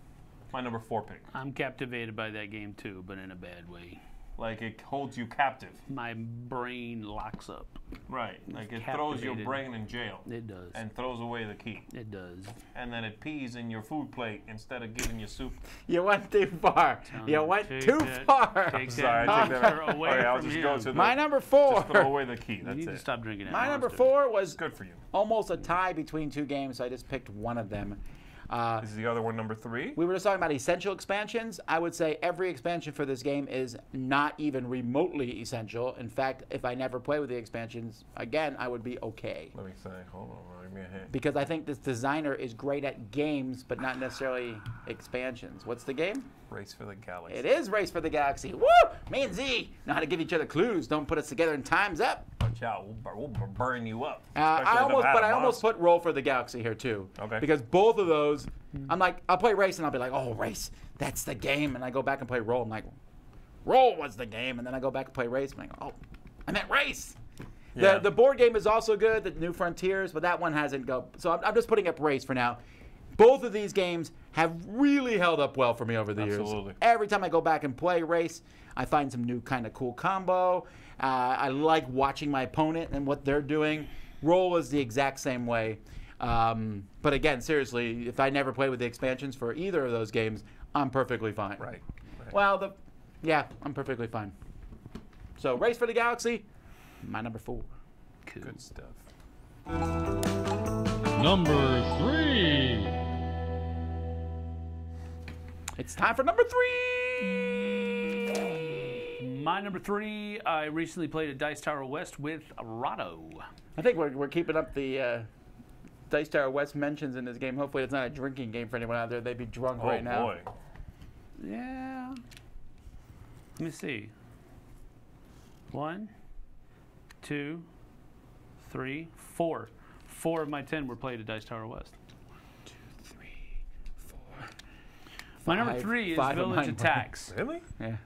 my number four pick. I'm captivated by that game too, but in a bad way. Like it holds you captive. My brain locks up. Right. Like it throws your brain in jail It does. and throws away the key. it does. And then it pees in your food plate instead of giving you soup. You went too far. You went Take too that- far. take Sorry, that I take that monster back. away Okay, I'll from just go to the My number four. just throw away the key. You That's need to stop drinking that. My number four was Good for you. almost a tie between two games, so I just picked one of them. Uh, Is the other one number three? we were just talking about essential expansions. I would say every expansion for this game is not even remotely essential. In fact, if I never play with the expansions again, I would be okay. Let me say. Hold on. Give me a hint. Because I think this designer is great at games, but not necessarily expansions. What's the game? Race for the Galaxy. It is Race for the Galaxy. Woo! Me and Zee know how to give each other clues. Don't put us together in time's up. Watch out. We'll, we'll burn you up. Uh, I almost, but I almost put Roll for the Galaxy here too. Okay. Because both of those, I'm like, I'll play Race and I'll be like, oh, Race, that's the game. And I go back and play Roll. I'm like, Roll was the game. And then I go back and play Race. I'm like, oh, I meant Race. Yeah. The, the board game is also good, the New Frontiers, but that one hasn't go. So I'm, I'm just putting up Race for now. Both of these games have really held up well for me over the years. Absolutely. years. Every time I go back and play Race, I find some new kind of cool combo. Uh, I like watching my opponent and what they're doing. Roll is the exact same way. Um, but again, seriously, if I never play with the expansions for either of those games, I'm perfectly fine. Right. right. Well, the yeah, I'm perfectly fine. So, Race for the Galaxy, my number four. Cool. Good stuff. Number three. It's time for number three. My number three, I recently played at Dice Tower West with Rado. I think we're, we're keeping up the uh, Dice Tower West mentions in this game. Hopefully, it's not a drinking game for anyone out there. They'd be drunk Oh right now. Oh boy. Yeah. Let me see. One, two, three, four. Four of my ten were played at Dice Tower West. Three, four. My number three is Village were- Attacks. Really? Yeah.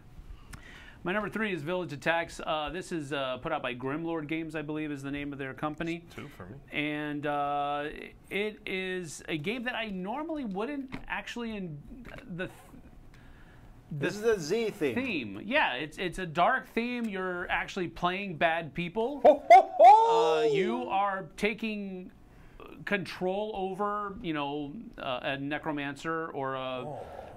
My number three is Village Attacks. Uh, this is uh, put out by Grimlord Games, I believe, is the name of their company. Two for me. and uh, it is a game that I normally wouldn't actually in the This is a Z theme. theme. Yeah, it's it's a dark theme. You're actually playing bad people. Ho, ho, ho! Uh, you are taking control over, you know, uh, a necromancer or a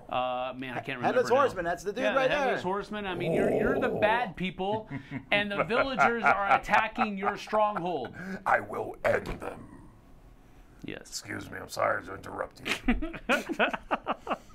Uh, man, I can't remember. Headless now. Horseman, that's the dude yeah, right the Headless there. Horseman. I mean, you're, you're the bad people, and the villagers are attacking your stronghold. I will end them. Yes. Excuse me, I'm sorry to interrupt you.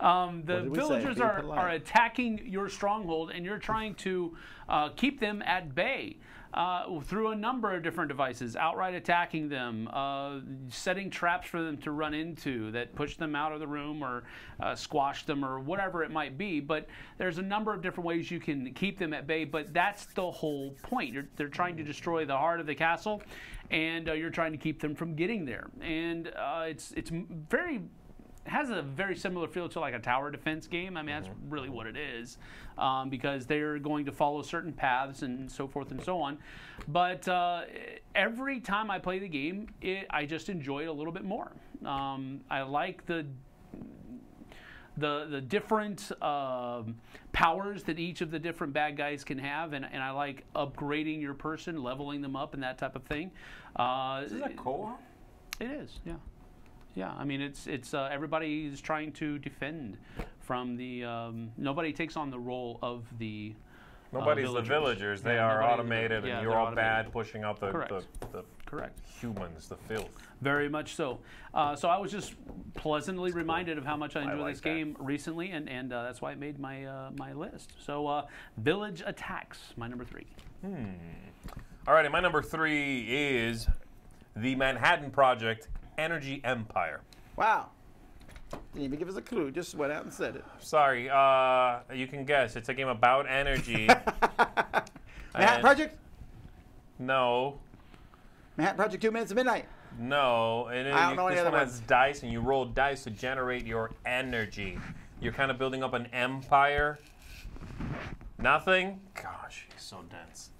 Um, the say? villagers are, are attacking your stronghold, and you're trying to uh, keep them at bay uh, through a number of different devices. Outright attacking them, uh, setting traps for them to run into that push them out of the room or uh, squash them or whatever it might be. But there's a number of different ways you can keep them at bay. But that's the whole point. You're, they're trying to destroy the heart of the castle, and uh, you're trying to keep them from getting there. And uh, it's it's very has a very similar feel to like a tower defense game. I mean, that's really what it is, um, because they're going to follow certain paths and so forth and so on. But uh, every time I play the game, it, I just enjoy it a little bit more. Um, I like the the the different um, powers that each of the different bad guys can have, and, and I like upgrading your person, leveling them up, and that type of thing. Uh, Is that co-op? it is, yeah, yeah. I mean, it's it's uh, everybody is trying to defend from the. Um, nobody takes on the role of the. Nobody's the villagers. They Yeah, are automated, yeah, and you're all automated. bad, pushing out the, the, Correct. the Correct. humans, the filth. Very much so. Uh, so I was just pleasantly reminded of how much I enjoy like this that. game recently, and, and uh, that's why it made my uh, my list. So uh, Village Attacks, my number three. all righty my number three is the Manhattan Project Energy Empire. Wow. Didn't even give us a clue. Just went out and said it. Sorry, uh, you can guess. It's a game about energy. Manhattan And- Project. No, Manhattan Project. Two minutes of midnight. no. And it- I don't you- know any this other one ones. has dice, and you roll dice to generate your energy. You're kind of building up an empire. Nothing? Gosh, he's so dense.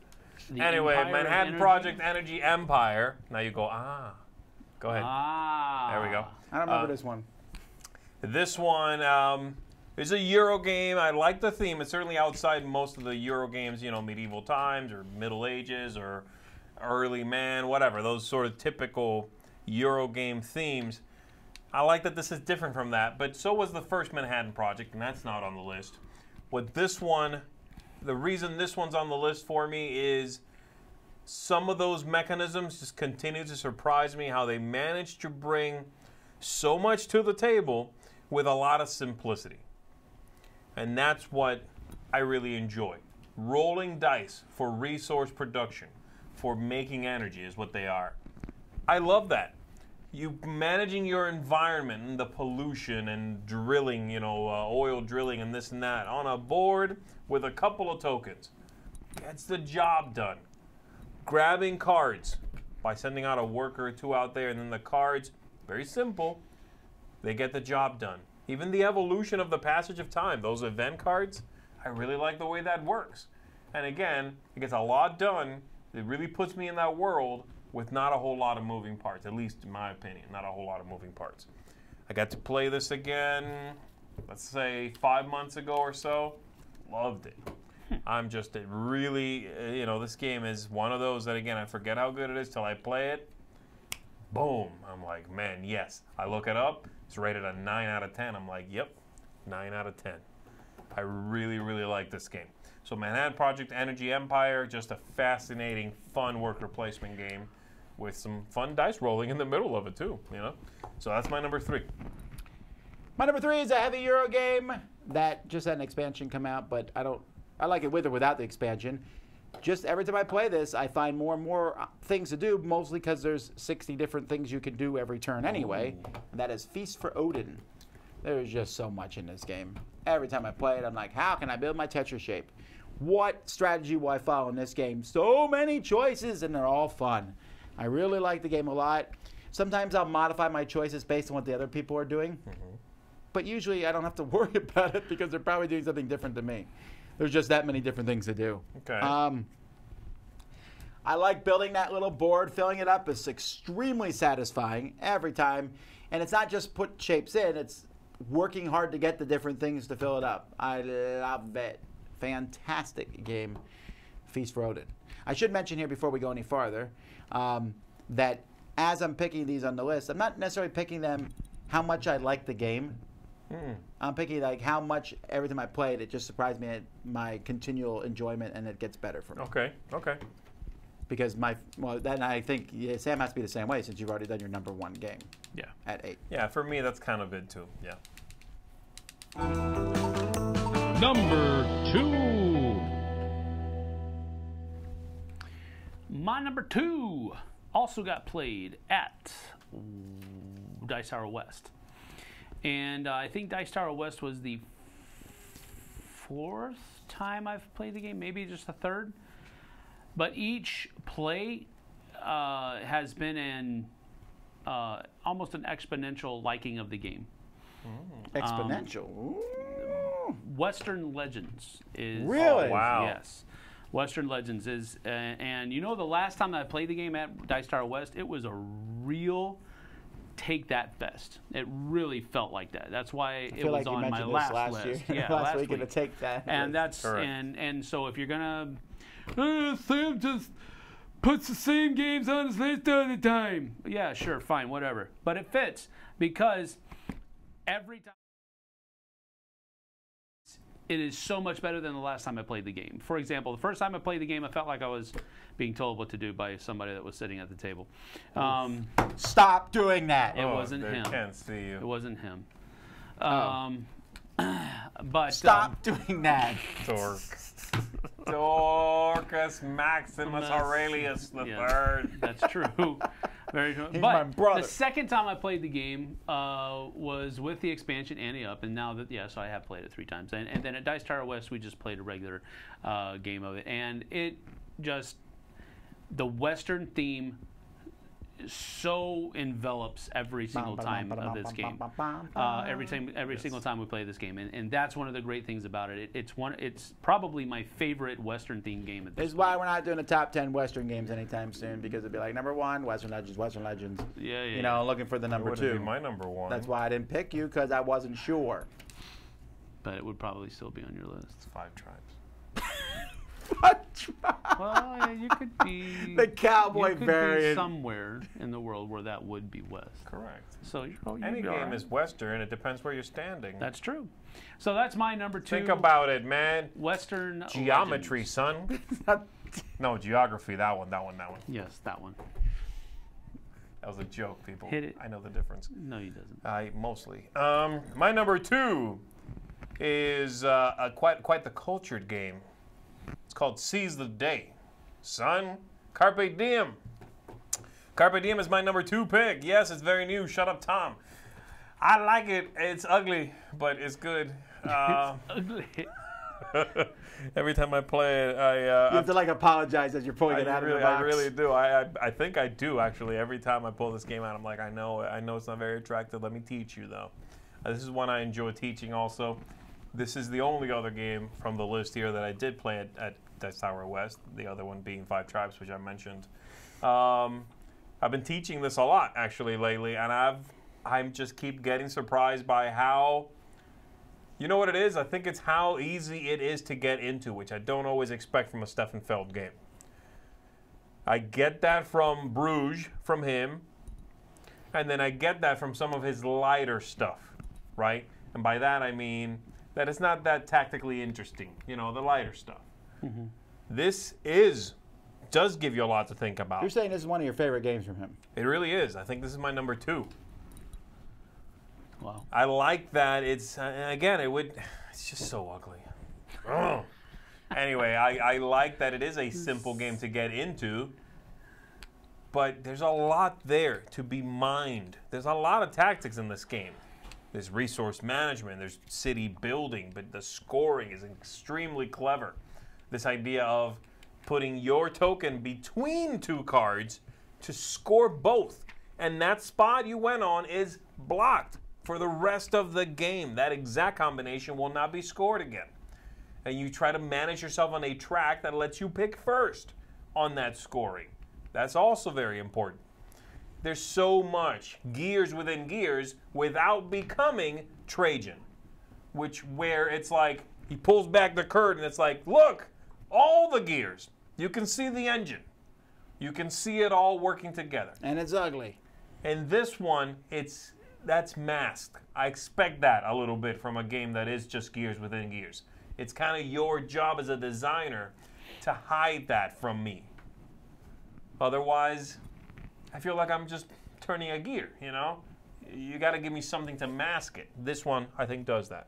The Anyway, Empire Manhattan Energy. Project Energy Empire. Now you go, ah. Go ahead. Ah. there we go. I don't remember Uh, this one. This one um, is a Euro game. I like the theme. It's certainly outside most of the Euro games, you know, medieval times or Middle Ages or early man, whatever, those sort of typical Euro game themes. I like that this is different from that, but so was the first Manhattan Project, and that's not on the list. What this one, the reason this one's on the list for me is some of those mechanisms just continue to surprise me how they managed to bring so much to the table with a lot of simplicity. And that's what I really enjoy. Rolling dice for resource production, for making energy is what they are. I love that. You managing your environment and the pollution and drilling, you know, uh, oil drilling and this and that on a board with a couple of tokens. Gets the job done. Grabbing cards by sending out a worker or two out there, and then the cards, very simple, they get the job done. Even the evolution of the passage of time, those event cards, I really like the way that works. And again, it gets a lot done. It really puts me in that world with not a whole lot of moving parts, at least in my opinion, not a whole lot of moving parts. I got to play this again, let's say five months ago or so. Loved it. I'm just really, uh, you know, this game is one of those that again I forget how good it is till I play it. Boom! I'm like, man, yes. I look it up. It's rated a nine out of ten. I'm like, yep, nine out of ten. I really, really like this game. So Manhattan Project Energy Empire, just a fascinating, fun worker placement game with some fun dice rolling in the middle of it too. You know, so that's my number three. My number three is a heavy Euro game that just had an expansion come out, but I don't. I like it with or without the expansion. Just every time I play this, I find more and more uh, things to do, mostly because there's 60 different things you can do every turn anyway. And that is Feast for Odin. There's just so much in this game. Every time I play it, I'm like, how can I build my Tetris shape? What strategy will I follow in this game? So many choices, and they're all fun. I really like the game a lot. Sometimes I'll modify my choices based on what the other people are doing but usually I don't have to worry about it because they're probably doing something different to me. There's just that many different things to do. Okay. Um, I like building that little board, filling it up is extremely satisfying every time. And it's not just put shapes in, it's working hard to get the different things to fill it up. I love it. Fantastic game, Feast for Odin. I should mention here before we go any farther um, that as I'm picking these on the list, I'm not necessarily picking them how much I like the game. Mm. I'm picking like how much every time I play it, it just surprised me at my continual enjoyment, and it gets better for me. Okay. Okay. Because my well, then I think yeah, Sam has to be the same way since you've already done your number one game Yeah. at eight. Yeah, for me that's kind of it too. Yeah. Number two. My number two also got played at Dice Tower West. And uh, I think Dice Tower West was the fourth time I've played the game, maybe just the third. But each play uh, has been an uh, almost an exponential liking of the game. Exponential. Ooh. Western Legends is Really? Oh, wow. yes. Western Legends is, uh, and you know, the last time I played the game at Dice Tower West, it was a real take that best. It really felt like that. That's why it I feel was like on my last, last list. year. Yeah, last, last week, week. to take that. and that's Correct. and and so if you're gonna, "Uh, Sam just puts the same games on his list all the time. Yeah, sure, fine, whatever. But it fits because every time. It is so much better than the last time I played the game. For example, the first time I played the game, I felt like I was being told what to do by somebody that was sitting at the table. Um, Stop doing that. it Oh, wasn't they him. Can't see you. It wasn't him. Um, but um, Stop doing that. Dork. Dorcas Maximus Maximus. Aurelius the Yeah. third. That's true. Very true. He's but my brother. the second time I played the game uh, was with the expansion Ante Up, and now that yeah, so I have played it three times. And, and then at Dice Tower West, we just played a regular uh, game of it, and it just the Western theme so envelops every single time of this game. Uh, every time, every single time we play this game, and, and that's one of the great things about it. it. It's one. It's probably my favorite Western themed game at this. This is why we're not doing the top 10 Western games anytime soon because it'd be like number one, Western Legends, Western Legends. Yeah, yeah. You know, looking for the number two. be my number one. That's why I didn't pick you because I wasn't sure. but it would probably still be on your list. Five tribes. Well, yeah, you could be The cowboy you could variant. Be somewhere in the world where that would be West. Correct. So you're, oh, Any game all right. is Western. It depends where you're standing. That's true. So that's my number two. Think about it, man. Western Geometry, Legends. son. No, geography. That one. That one. That one. Yes, that one. That was a joke, people. Hit it. I know the difference. No, he doesn't. I mostly. Um, my number two is uh, a quite quite the cultured game. It's called Seize the Day. Son, Carpe Diem. Carpe Diem is my number two pick. Yes, it's very new. Shut up, Tom. I like it. It's ugly, but it's good. Uh, Ugly. every time I play it, I uh, You have to like apologize as you're pulling I it out really, of the box. I really do. I, I, I think I do actually. Every time I pull this game out, I'm like, I know, I know it's not very attractive. Let me teach you though. Uh, this is one I enjoy teaching also. This is the only other game from the list here that I did play at, at Dice Tower West. The other one being Five Tribes, which I mentioned. Um, I've been teaching this a lot actually lately, and I've I'm just keep getting surprised by how. You know what it is? I think it's how easy it is to get into, which I don't always expect from a Stefan Feld game. I get that from Bruges, from him, and then I get that from some of his lighter stuff, right? And by that I mean that it's not that tactically interesting, you know, the lighter stuff. This is does give you a lot to think about. You're saying this is one of your favorite games from him. It really is. I think this is my number two. Wow. I like that. It's uh, again, it would. It's just so ugly. Ugh. anyway, I, I like that it is a simple game to get into, but there's a lot there to be mined. There's a lot of tactics in this game. There's resource management. There's city building, but the scoring is extremely clever. This idea of putting your token between two cards to score both. And that spot you went on is blocked for the rest of the game. That exact combination will not be scored again. And you try to manage yourself on a track that lets you pick first on that scoring. That's also very important. There's so much gears within gears without becoming Trajan, which where it's like he pulls back the curtain. It's like, look, all the gears. You can see the engine. You can see it all working together. And it's ugly. And this one, it's that's masked. I expect that a little bit from a game that is just Gears within Gears. It's kind of your job as a designer to hide that from me. Otherwise, I feel like I'm just turning a gear, you know? You got to give me something to mask it. This one, I think, does that.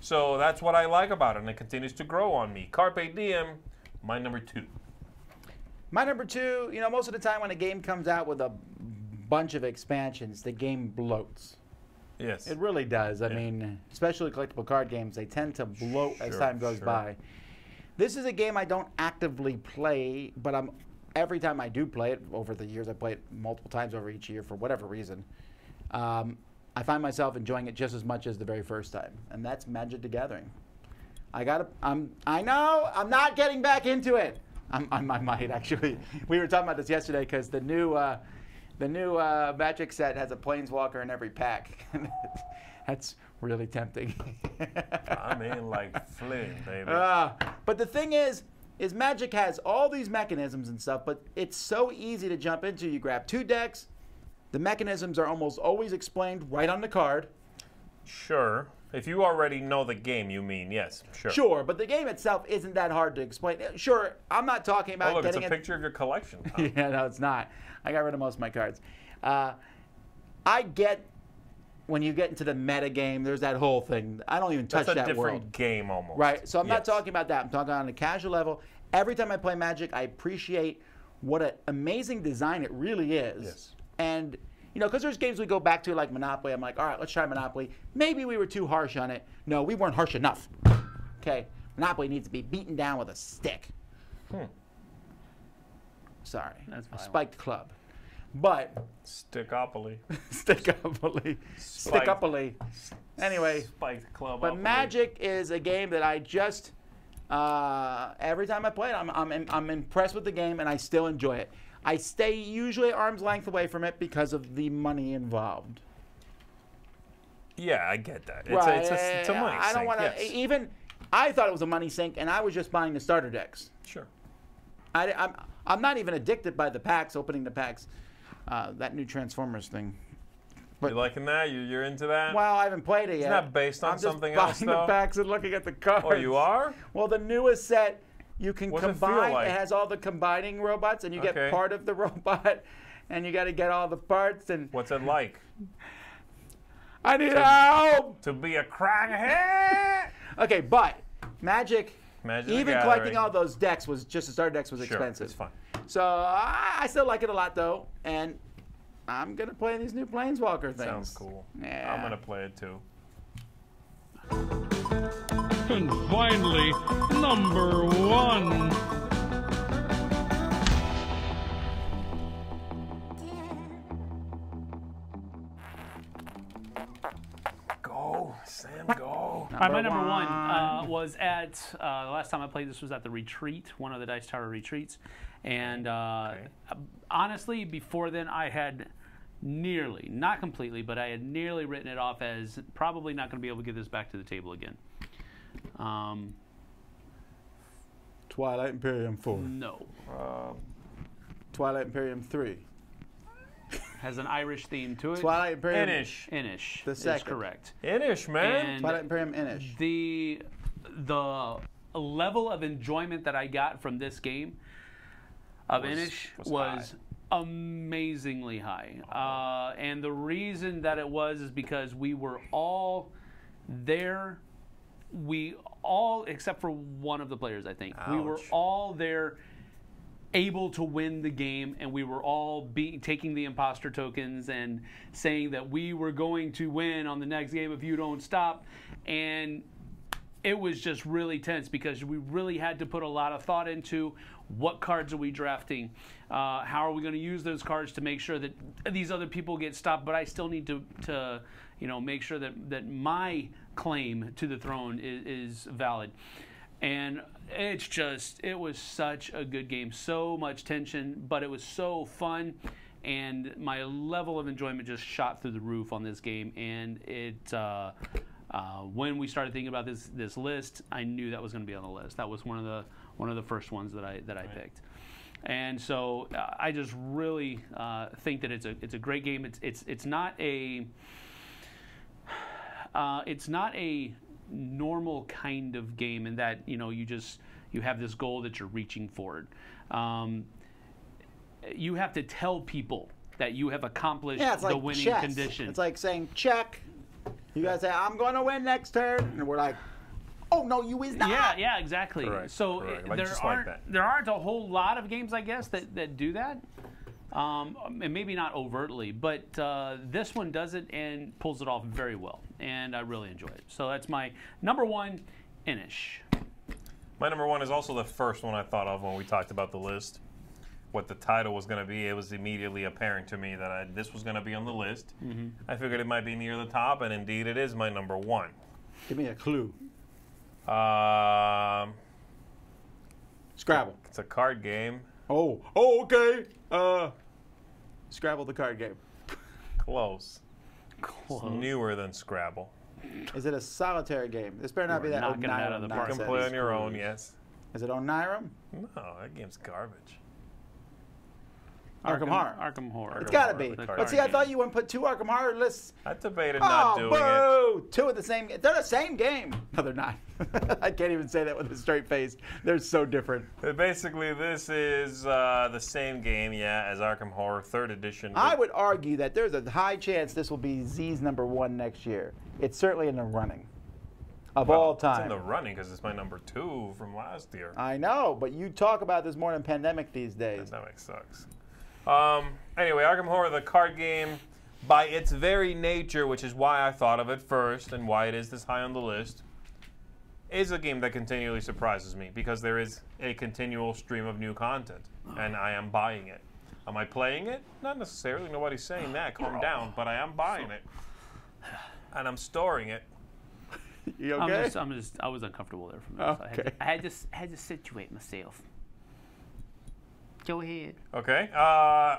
So that's what I like about it, and it continues to grow on me. Carpe Diem, my number two. My number two, you know, most of the time when a game comes out with a bunch of expansions, the game bloats. Yes. It really does. I Yeah. mean, especially collectible card games, they tend to bloat as time goes sure. by. This is a game I don't actively play, but I'm every time I do play it over the years, I play it multiple times over each year for whatever reason. Um, I find myself enjoying it just as much as the very first time, and that's Magic the Gathering. I got I'm I know I'm not getting back into it. I'm, I'm, I might actually. We were talking about this yesterday because the new uh, the new uh, Magic set has a Planeswalker in every pack. That's really tempting. I'm in like Flynn, baby. Ah, but the thing is, is Magic has all these mechanisms and stuff, but it's so easy to jump into. You grab two decks. The mechanisms are almost always explained right on the card. Sure. If you already know the game, you mean yes, sure. Sure, but the game itself isn't that hard to explain. Sure, I'm not talking about Oh, look, it's getting a picture of your collection. Yeah, no, it's not. I got rid of most of my cards. Uh, I get when you get into the meta game, there's that whole thing. I don't even touch That's a that different world. game almost. Right. So I'm not talking about that. I'm talking on a casual level. Every time I play Magic, I appreciate what an amazing design it really is. Yes. And you know, because there's games we go back to like Monopoly. I'm like, all right, let's try Monopoly. Maybe we were too harsh on it. No, we weren't harsh enough. Okay. Monopoly needs to be beaten down with a stick. Hmm. Sorry. That's a spiked club. But Stickopoly. stick uply. Spiked. uply. Anyway. Spiked Club. But Magic is a game that I just uh, every time I play it, I'm, I'm I'm impressed with the game and I still enjoy it. I stay usually arm's length away from it because of the money involved. Yeah, I get that. It's, a, it's, a, it's a money I don't want to yes. even. I thought it was a money sink, and I was just buying the starter decks. Sure. I, I'm I'm not even addicted by the packs, opening the packs. Uh, that new Transformers thing. you liking that? You, you're into that? Well, I haven't played it yet. that based on I'm just something buying else, the packs and looking at the cards. oh, you are? Well, the newest set, you can What's it feel combine. It, like? has all the combining robots, and you get part of the robot, and you got to get all the parts. And What's it like? I need help. To be a crackhead? Okay, but Magic, Magic even collecting all those decks was just the starter decks was Sure, expensive. it's fine. So I, I still like it a lot though, and I'm gonna play these new Planeswalker things. Sounds cool. Yeah. I'm going to play it too. And finally, number one. Go, Sam, go. All right, my number one uh, was at uh, the last time I played this was at the retreat, one of the Dice Tower retreats, and uh, honestly, before then I had nearly, not completely, but I had nearly written it off as probably not going to be able to get this back to the table again. Um, Twilight Imperium four, no, Um, Twilight Imperium three, has an Irish theme to it. Twilight Imperium Inis. Inis The is second. correct. Inis, man. And Twilight Imperium Inis. the the level of enjoyment that I got from this game of Was- Inis was was, amazingly high. Uh, and the reason that it was is because we were all there. We all, except for one of the players, I think, we were all there able to win the game, and we were all be, taking the imposter tokens and saying that we were going to win on the next game if you don't stop. And it was just really tense because we really had to put a lot of thought into what cards are we drafting, uh, how are we going to use those cards to make sure that these other people get stopped, but I still need to, to you know, make sure that that my claim to the throne is, is valid. And it's just, it was such a good game. So much tension, but it was so fun. And my level of enjoyment just shot through the roof on this game. And it, uh, uh, when we started thinking about this this list, I knew that was going to be on the list. That was one of the one of the first ones that I that I picked. And so uh, I just really uh, think that it's a it's a great game. It's it's it's not a Uh, it's not a normal kind of game in that you know you just you have this goal that you're reaching for. Um, you have to tell people that you have accomplished Yeah, it's the like winning chess. condition. It's like saying check. You guys say I'm going to win next turn, and we're like, oh no, you is not. Yeah, yeah, exactly. Correct, so correct. uh, Like- there aren't that. there aren't a whole lot of games, I guess, that, that do that. Um, and maybe not overtly, but uh, this one does it and pulls it off very well, and I really enjoy it. So that's my number one, Inis. My number one is also the first one I thought of when we talked about the list. What the title was going to be, it was immediately apparent to me that I, this was going to be on the list. I figured it might be near the top, and indeed it is my number one. Give me a clue. Um, Scrabble. it's a card game. Oh, oh, okay. Uh, Scrabble the card game. Close. It's newer than Scrabble. Is it a solitary game? This better not You be are that knocking it out of Onirim the You park. can play on your own, yes. Is it on Onirim? No, that game's garbage. Arkham Horror. Arkham Horror. It's got to be. But card see, I thought you wouldn't put two Arkham Horror lists. I debated not oh, doing it. boo! Two of the same. They're the same game. No, they're not. I can't even say that with a straight face. They're so different. But Basically, this is uh, the same game, yeah, as Arkham Horror Third Edition. I would argue that there's a high chance this will be Zee's number one next year. It's certainly in the running of Well, all time. It's in the running because it's my number two from last year. I know, but you talk about this more than pandemic these days. Pandemic sucks. Um, anyway, Arkham Horror, the card game, by its very nature, which is why I thought of it first and why it is this high on the list, is a game that continually surprises me because there is a continual stream of new content, and I am buying it. Am I playing it? Not necessarily. Nobody's saying that. Calm down. But I am buying it, and I'm storing it. You I'm okay? just, I'm just, I was uncomfortable there for a minute. so I, had Okay. to, I had to, s- I had to situate myself. Go ahead. Okay. Uh,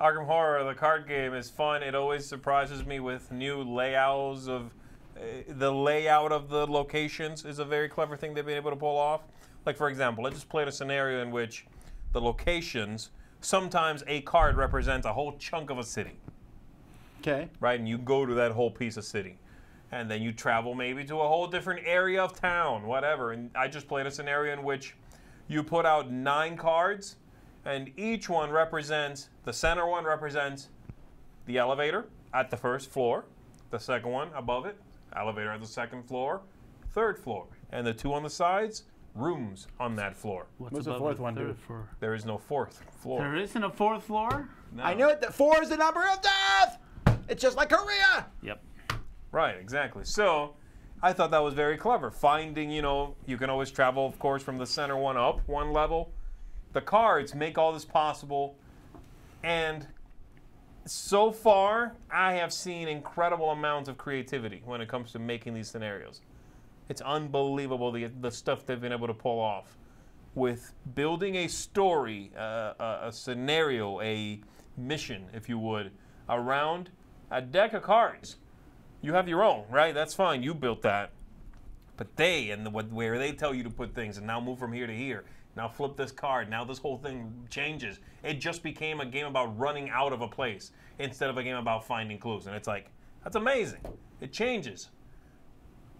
Arkham Horror, the card game, is fun. It always surprises me with new layouts of uh, the layout of the locations is a very clever thing they've been able to pull off. Like for example, let's just played a scenario in which the locations sometimes a card represents a whole chunk of a city, Okay. right? And you go to that whole piece of city. And then you travel maybe to a whole different area of town, whatever. And I just played a scenario in which you put out nine cards, and each one represents the center one represents the elevator at the first floor, the second one above it, elevator at the second floor, third floor, and the two on the sides, rooms on that floor. What's, What's the fourth one do? third floor? There is no fourth floor. There isn't a fourth floor. No. I knew it. That four is the number of death. It's just like Korea. Yep. Right, exactly. So I thought that was very clever. Finding, you know, you can always travel, of course, from the center one up one level. The cards make all this possible. And so far, I have seen incredible amounts of creativity when it comes to making these scenarios. It's unbelievable the, the stuff they've been able to pull off with building a story, uh, a, a scenario, a mission, if you would, around a deck of cards. You have your own, right? That's fine. You built that. But they and the, where they tell you to put things, and now move from here to here. Now flip this card. Now this whole thing changes. It just became a game about running out of a place instead of a game about finding clues. And it's like that's amazing. It changes.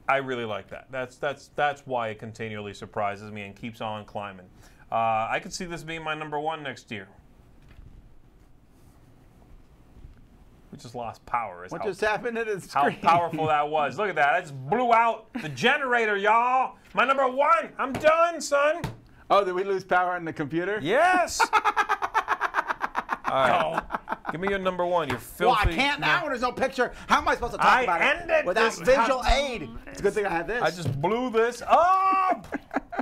I really like that. That's that's that's why it continually surprises me and keeps on climbing. Uh, I could see this being my number one next year. We just lost power. is What how just happened to the screen? how powerful that was. Look at that. I just blew out the generator, y'all. My number one. I'm done, son. Oh, did we lose power on the computer? Yes. All right. Give me your number one. You're Well, filthy. I can't now when there's no picture. How am I supposed to talk I about ended it without this visual con- aid? It's a good thing I have this. I just blew this up.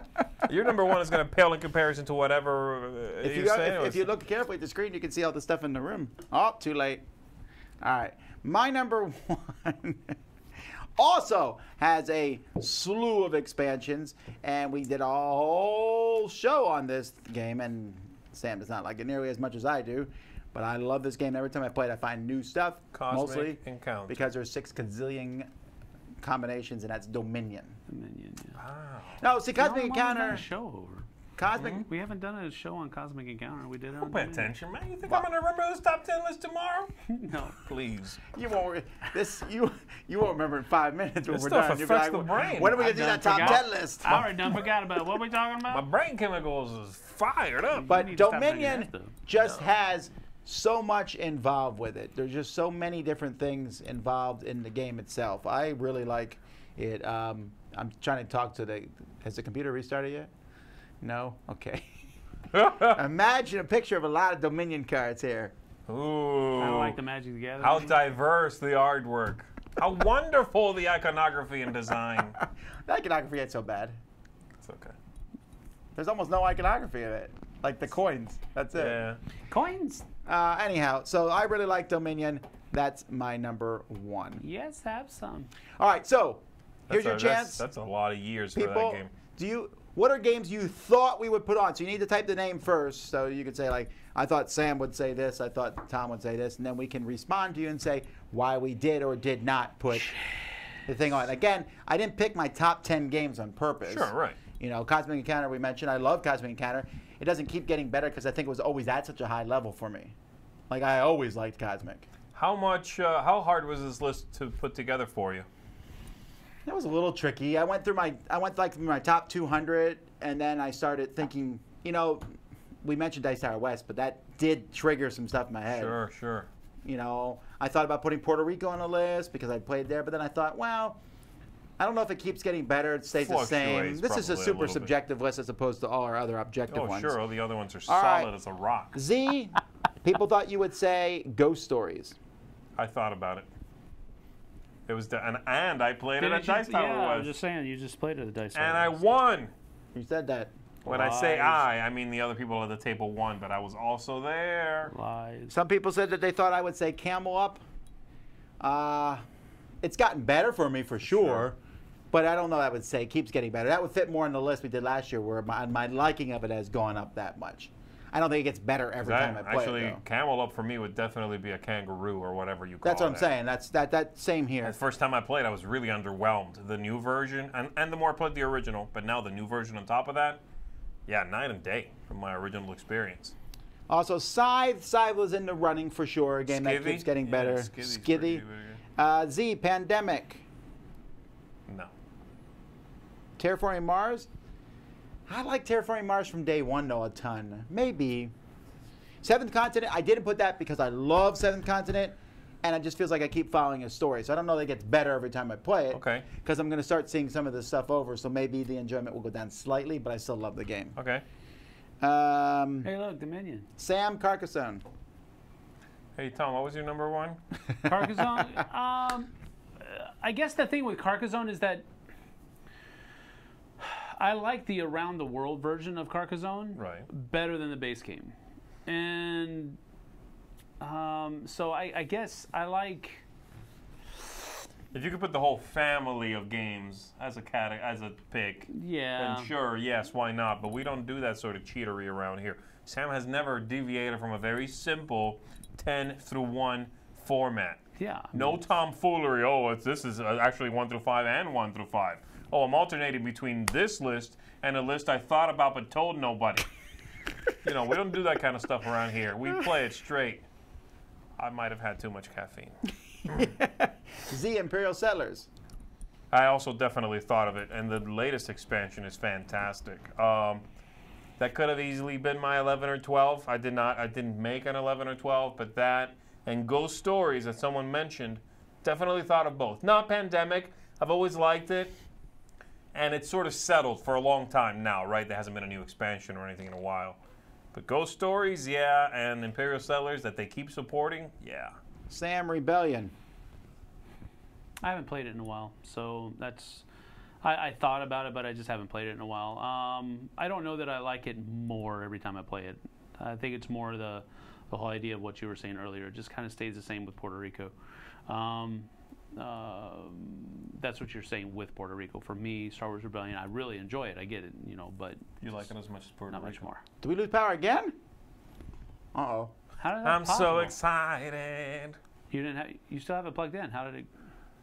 your number one is going to pale in comparison to whatever uh, if you, you're go, saying. if, if you look carefully at the screen, you can see all the stuff in the room. Oh, too late. All right. My number one also has a slew of expansions, and we did a whole show on this game. And Sam does not like it nearly as much as I do, but I love this game. Every time I play it, I find new stuff. Cosmic mostly Encounter. because there's six gazillion combinations, and that's Dominion. Dominion. Yeah. Wow. No, see, Cosmic No, I'm always on Encounter. show over. Cosmic. We haven't done a show on Cosmic Encounter. We did on Pay Dominion. attention, man. You think I'm gonna remember this top ten list tomorrow? No. Please. You won't. re- This you you won't remember in five minutes when This we're done. You'll be like, the brain. When are we gonna do that top forgot. ten list? I already done forgot about it. What are we talking about. My brain chemicals is fired up. But need to stop drinking Dominion that just has so much involved with it. There's just so many different things involved in the game itself. I really like it. Um, I'm trying to talk to the. Has the computer restarted yet? No. Okay. Imagine a picture of a lot of Dominion cards here. Ooh. I like the Magic the Gathering. How diverse the artwork. How wonderful the iconography and design. The iconography ain't so bad. It's okay. There's almost no iconography in it. Like the coins. That's it. Yeah. Coins. Uh, anyhow, so I really like Dominion. That's my number one. Yes, have some. All right, so here's That's your a, chance. That's, that's a lot of years for People, that game. do you? What are games you thought we would put on? So you need to type the name first. So you could say like, I thought Sam would say this. I thought Tom would say this, and then we can respond to you and say why we did or did not put the thing on. Again, I didn't pick my top ten games on purpose. Sure, right. You know, Cosmic Encounter we mentioned. I love Cosmic Encounter. It doesn't keep getting better because I think it was always at such a high level for me. Like I always liked Cosmic. How much? Uh, how hard was this list to put together for you? That was a little tricky. I went through my I went like through my top 200, and then I started thinking. You know, we mentioned Dice Tower West, but that did trigger some stuff in my head. Sure, sure. You know, I thought about putting Puerto Rico on the list because I played there, but then I thought, well, I don't know if it keeps getting better. It stays the same. This is a probably a super bit. subjective list as opposed to all our other objective Oh, ones. sure. All the other ones are All right. solid as a rock. Zee, people thought you would say Ghost Stories. I thought about it. It was, the, and, and I played it Didn't at you- Dice Tower yeah, I was just saying, you just played at the Dice Tower and I won. You said that. When I say I, I mean the other people at the table won, but I was also there. Lies. Some people said that they thought I would say Camel Up. Uh, it's gotten better for me for sure, Sure. but I don't know. I would say it keeps getting better. That would fit more in the list we did last year, where my, my liking of it has gone up that much. I don't think it gets better every That- time I play actually, it. Up for me would definitely be a kangaroo or whatever you call it. That's what I'm saying. That's that that same here. The first time I played, I was really underwhelmed. The new version, and, and the more I played the original, but now the new version on top of that, yeah, night and day from my original experience. Also, Scythe. Scythe was in the running for sure. A game that keeps getting better. Skivvy. good. Uh, Zee. Pandemic. No. Terraforming Mars. I like Terraforming Mars from day one though a ton. Maybe. Seventh Continent. I didn't put that because I love Seventh Continent, and it just feels like I keep following a story. So I don't know that it gets better every time I play it. Okay. Because I'm going to start seeing some of this stuff over, so maybe the enjoyment will go down slightly, but I still love the game. Okay. Um, Hey, look, Dominion. Sam Carcassonne. Hey, Tom, what was your number one? Carcassonne. um, I guess the thing with Carcassonne is that I like the around the world version of Carcassonne Right. better than the base game, and um, so I, I guess I like. If you could put the whole family of games as a cat as a pick, Yeah. then sure, yes, why not? But we don't do that sort of cheatery around here. Sam has never deviated from a very simple 10 through 1 format. Yeah. No tomfoolery. Oh, it's, this is uh, actually 1 through 5 and 1 through 5. Oh, I'm alternating between this list and a list I thought about but told nobody. you know, we don't do that kind of stuff around here. We play it straight. I might have had too much caffeine. Zee Imperial Settlers. I also definitely thought of it, and the latest expansion is fantastic. Um, that could have easily been my 11 or 12. I did not. I didn't make an 11 or 12, but that and Ghost Stories that someone mentioned, definitely thought of both. Not Pandemic. I've always liked it, and it's sort of settled for a long time now, right? There hasn't been a new expansion or anything in a while. But Ghost Stories, yeah, and Imperial Settlers that they keep supporting, yeah. Sam Rebellion. I haven't played it in a while, so that's. I, I thought about it, but I just haven't played it in a while. Um, I don't know that I like it more every time I play it. I think it's more the the whole idea of what you were saying earlier. It just kind of stays the same with Puerto Rico. Um, uh, that's what you're saying with Puerto Rico. For me, Star Wars Rebellion, I really enjoy it. I get it, you know, but You like it as much as Puerto not Rico? much more. Do we lose power again? Uh oh. How did that I'm so excited. You didn't have, you still have it plugged in. How did it?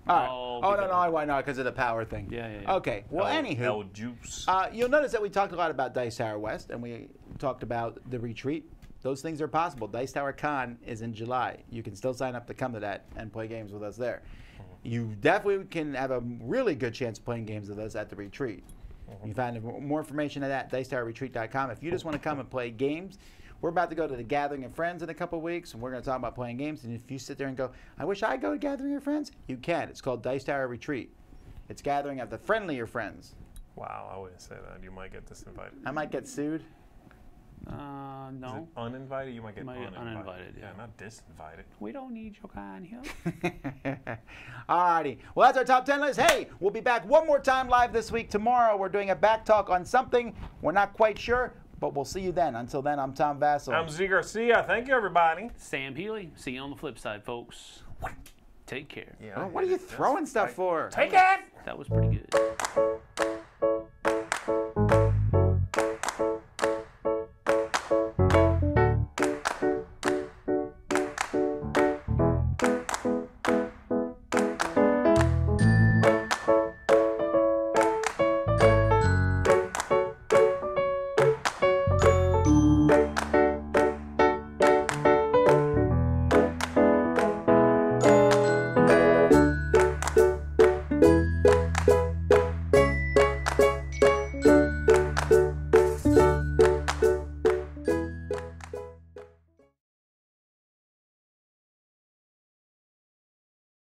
All right. Oh, Oh, no, no, I why not? Because of the power thing. Yeah, yeah, yeah. Okay. Well, El- anywho, El Juice. uh, you'll notice that we talked a lot about Dice Tower West, and we talked about the retreat. Those things are possible. Dice Tower Con is in July. You can still sign up to come to that and play games with us there. You definitely can have a really good chance of playing games with us at the retreat. Mm-hmm. You find more information at that dicetowerretreat.com. If you just want to come and play games, we're about to go to the Gathering of Friends in a couple weeks, and we're going to talk about playing games. And if you sit there and go, I wish I'd go to Gathering of Friends, you can. It's called Dice Tower Retreat. It's gathering of the friendlier friends. wow, I wouldn't say that. You might get disinvited. I might get sued. Uh, Is no. it uninvited? You might get Might get uninvited. uninvited, yeah. not disinvited. We don't need your kind here. Alrighty. Well, that's our top 10 list. Hey, we'll be back one more time live this week. Tomorrow, we're doing a back talk on something. We're not quite sure, but we'll see you then. Until then, I'm Tom Vasel. I'm Zee Garcia. Thank you, everybody. Sam Healey. See you on the flip side, folks. Take care. Yeah, Oh, what are you it. That's throwing stuff right. for? Take it. That was pretty good.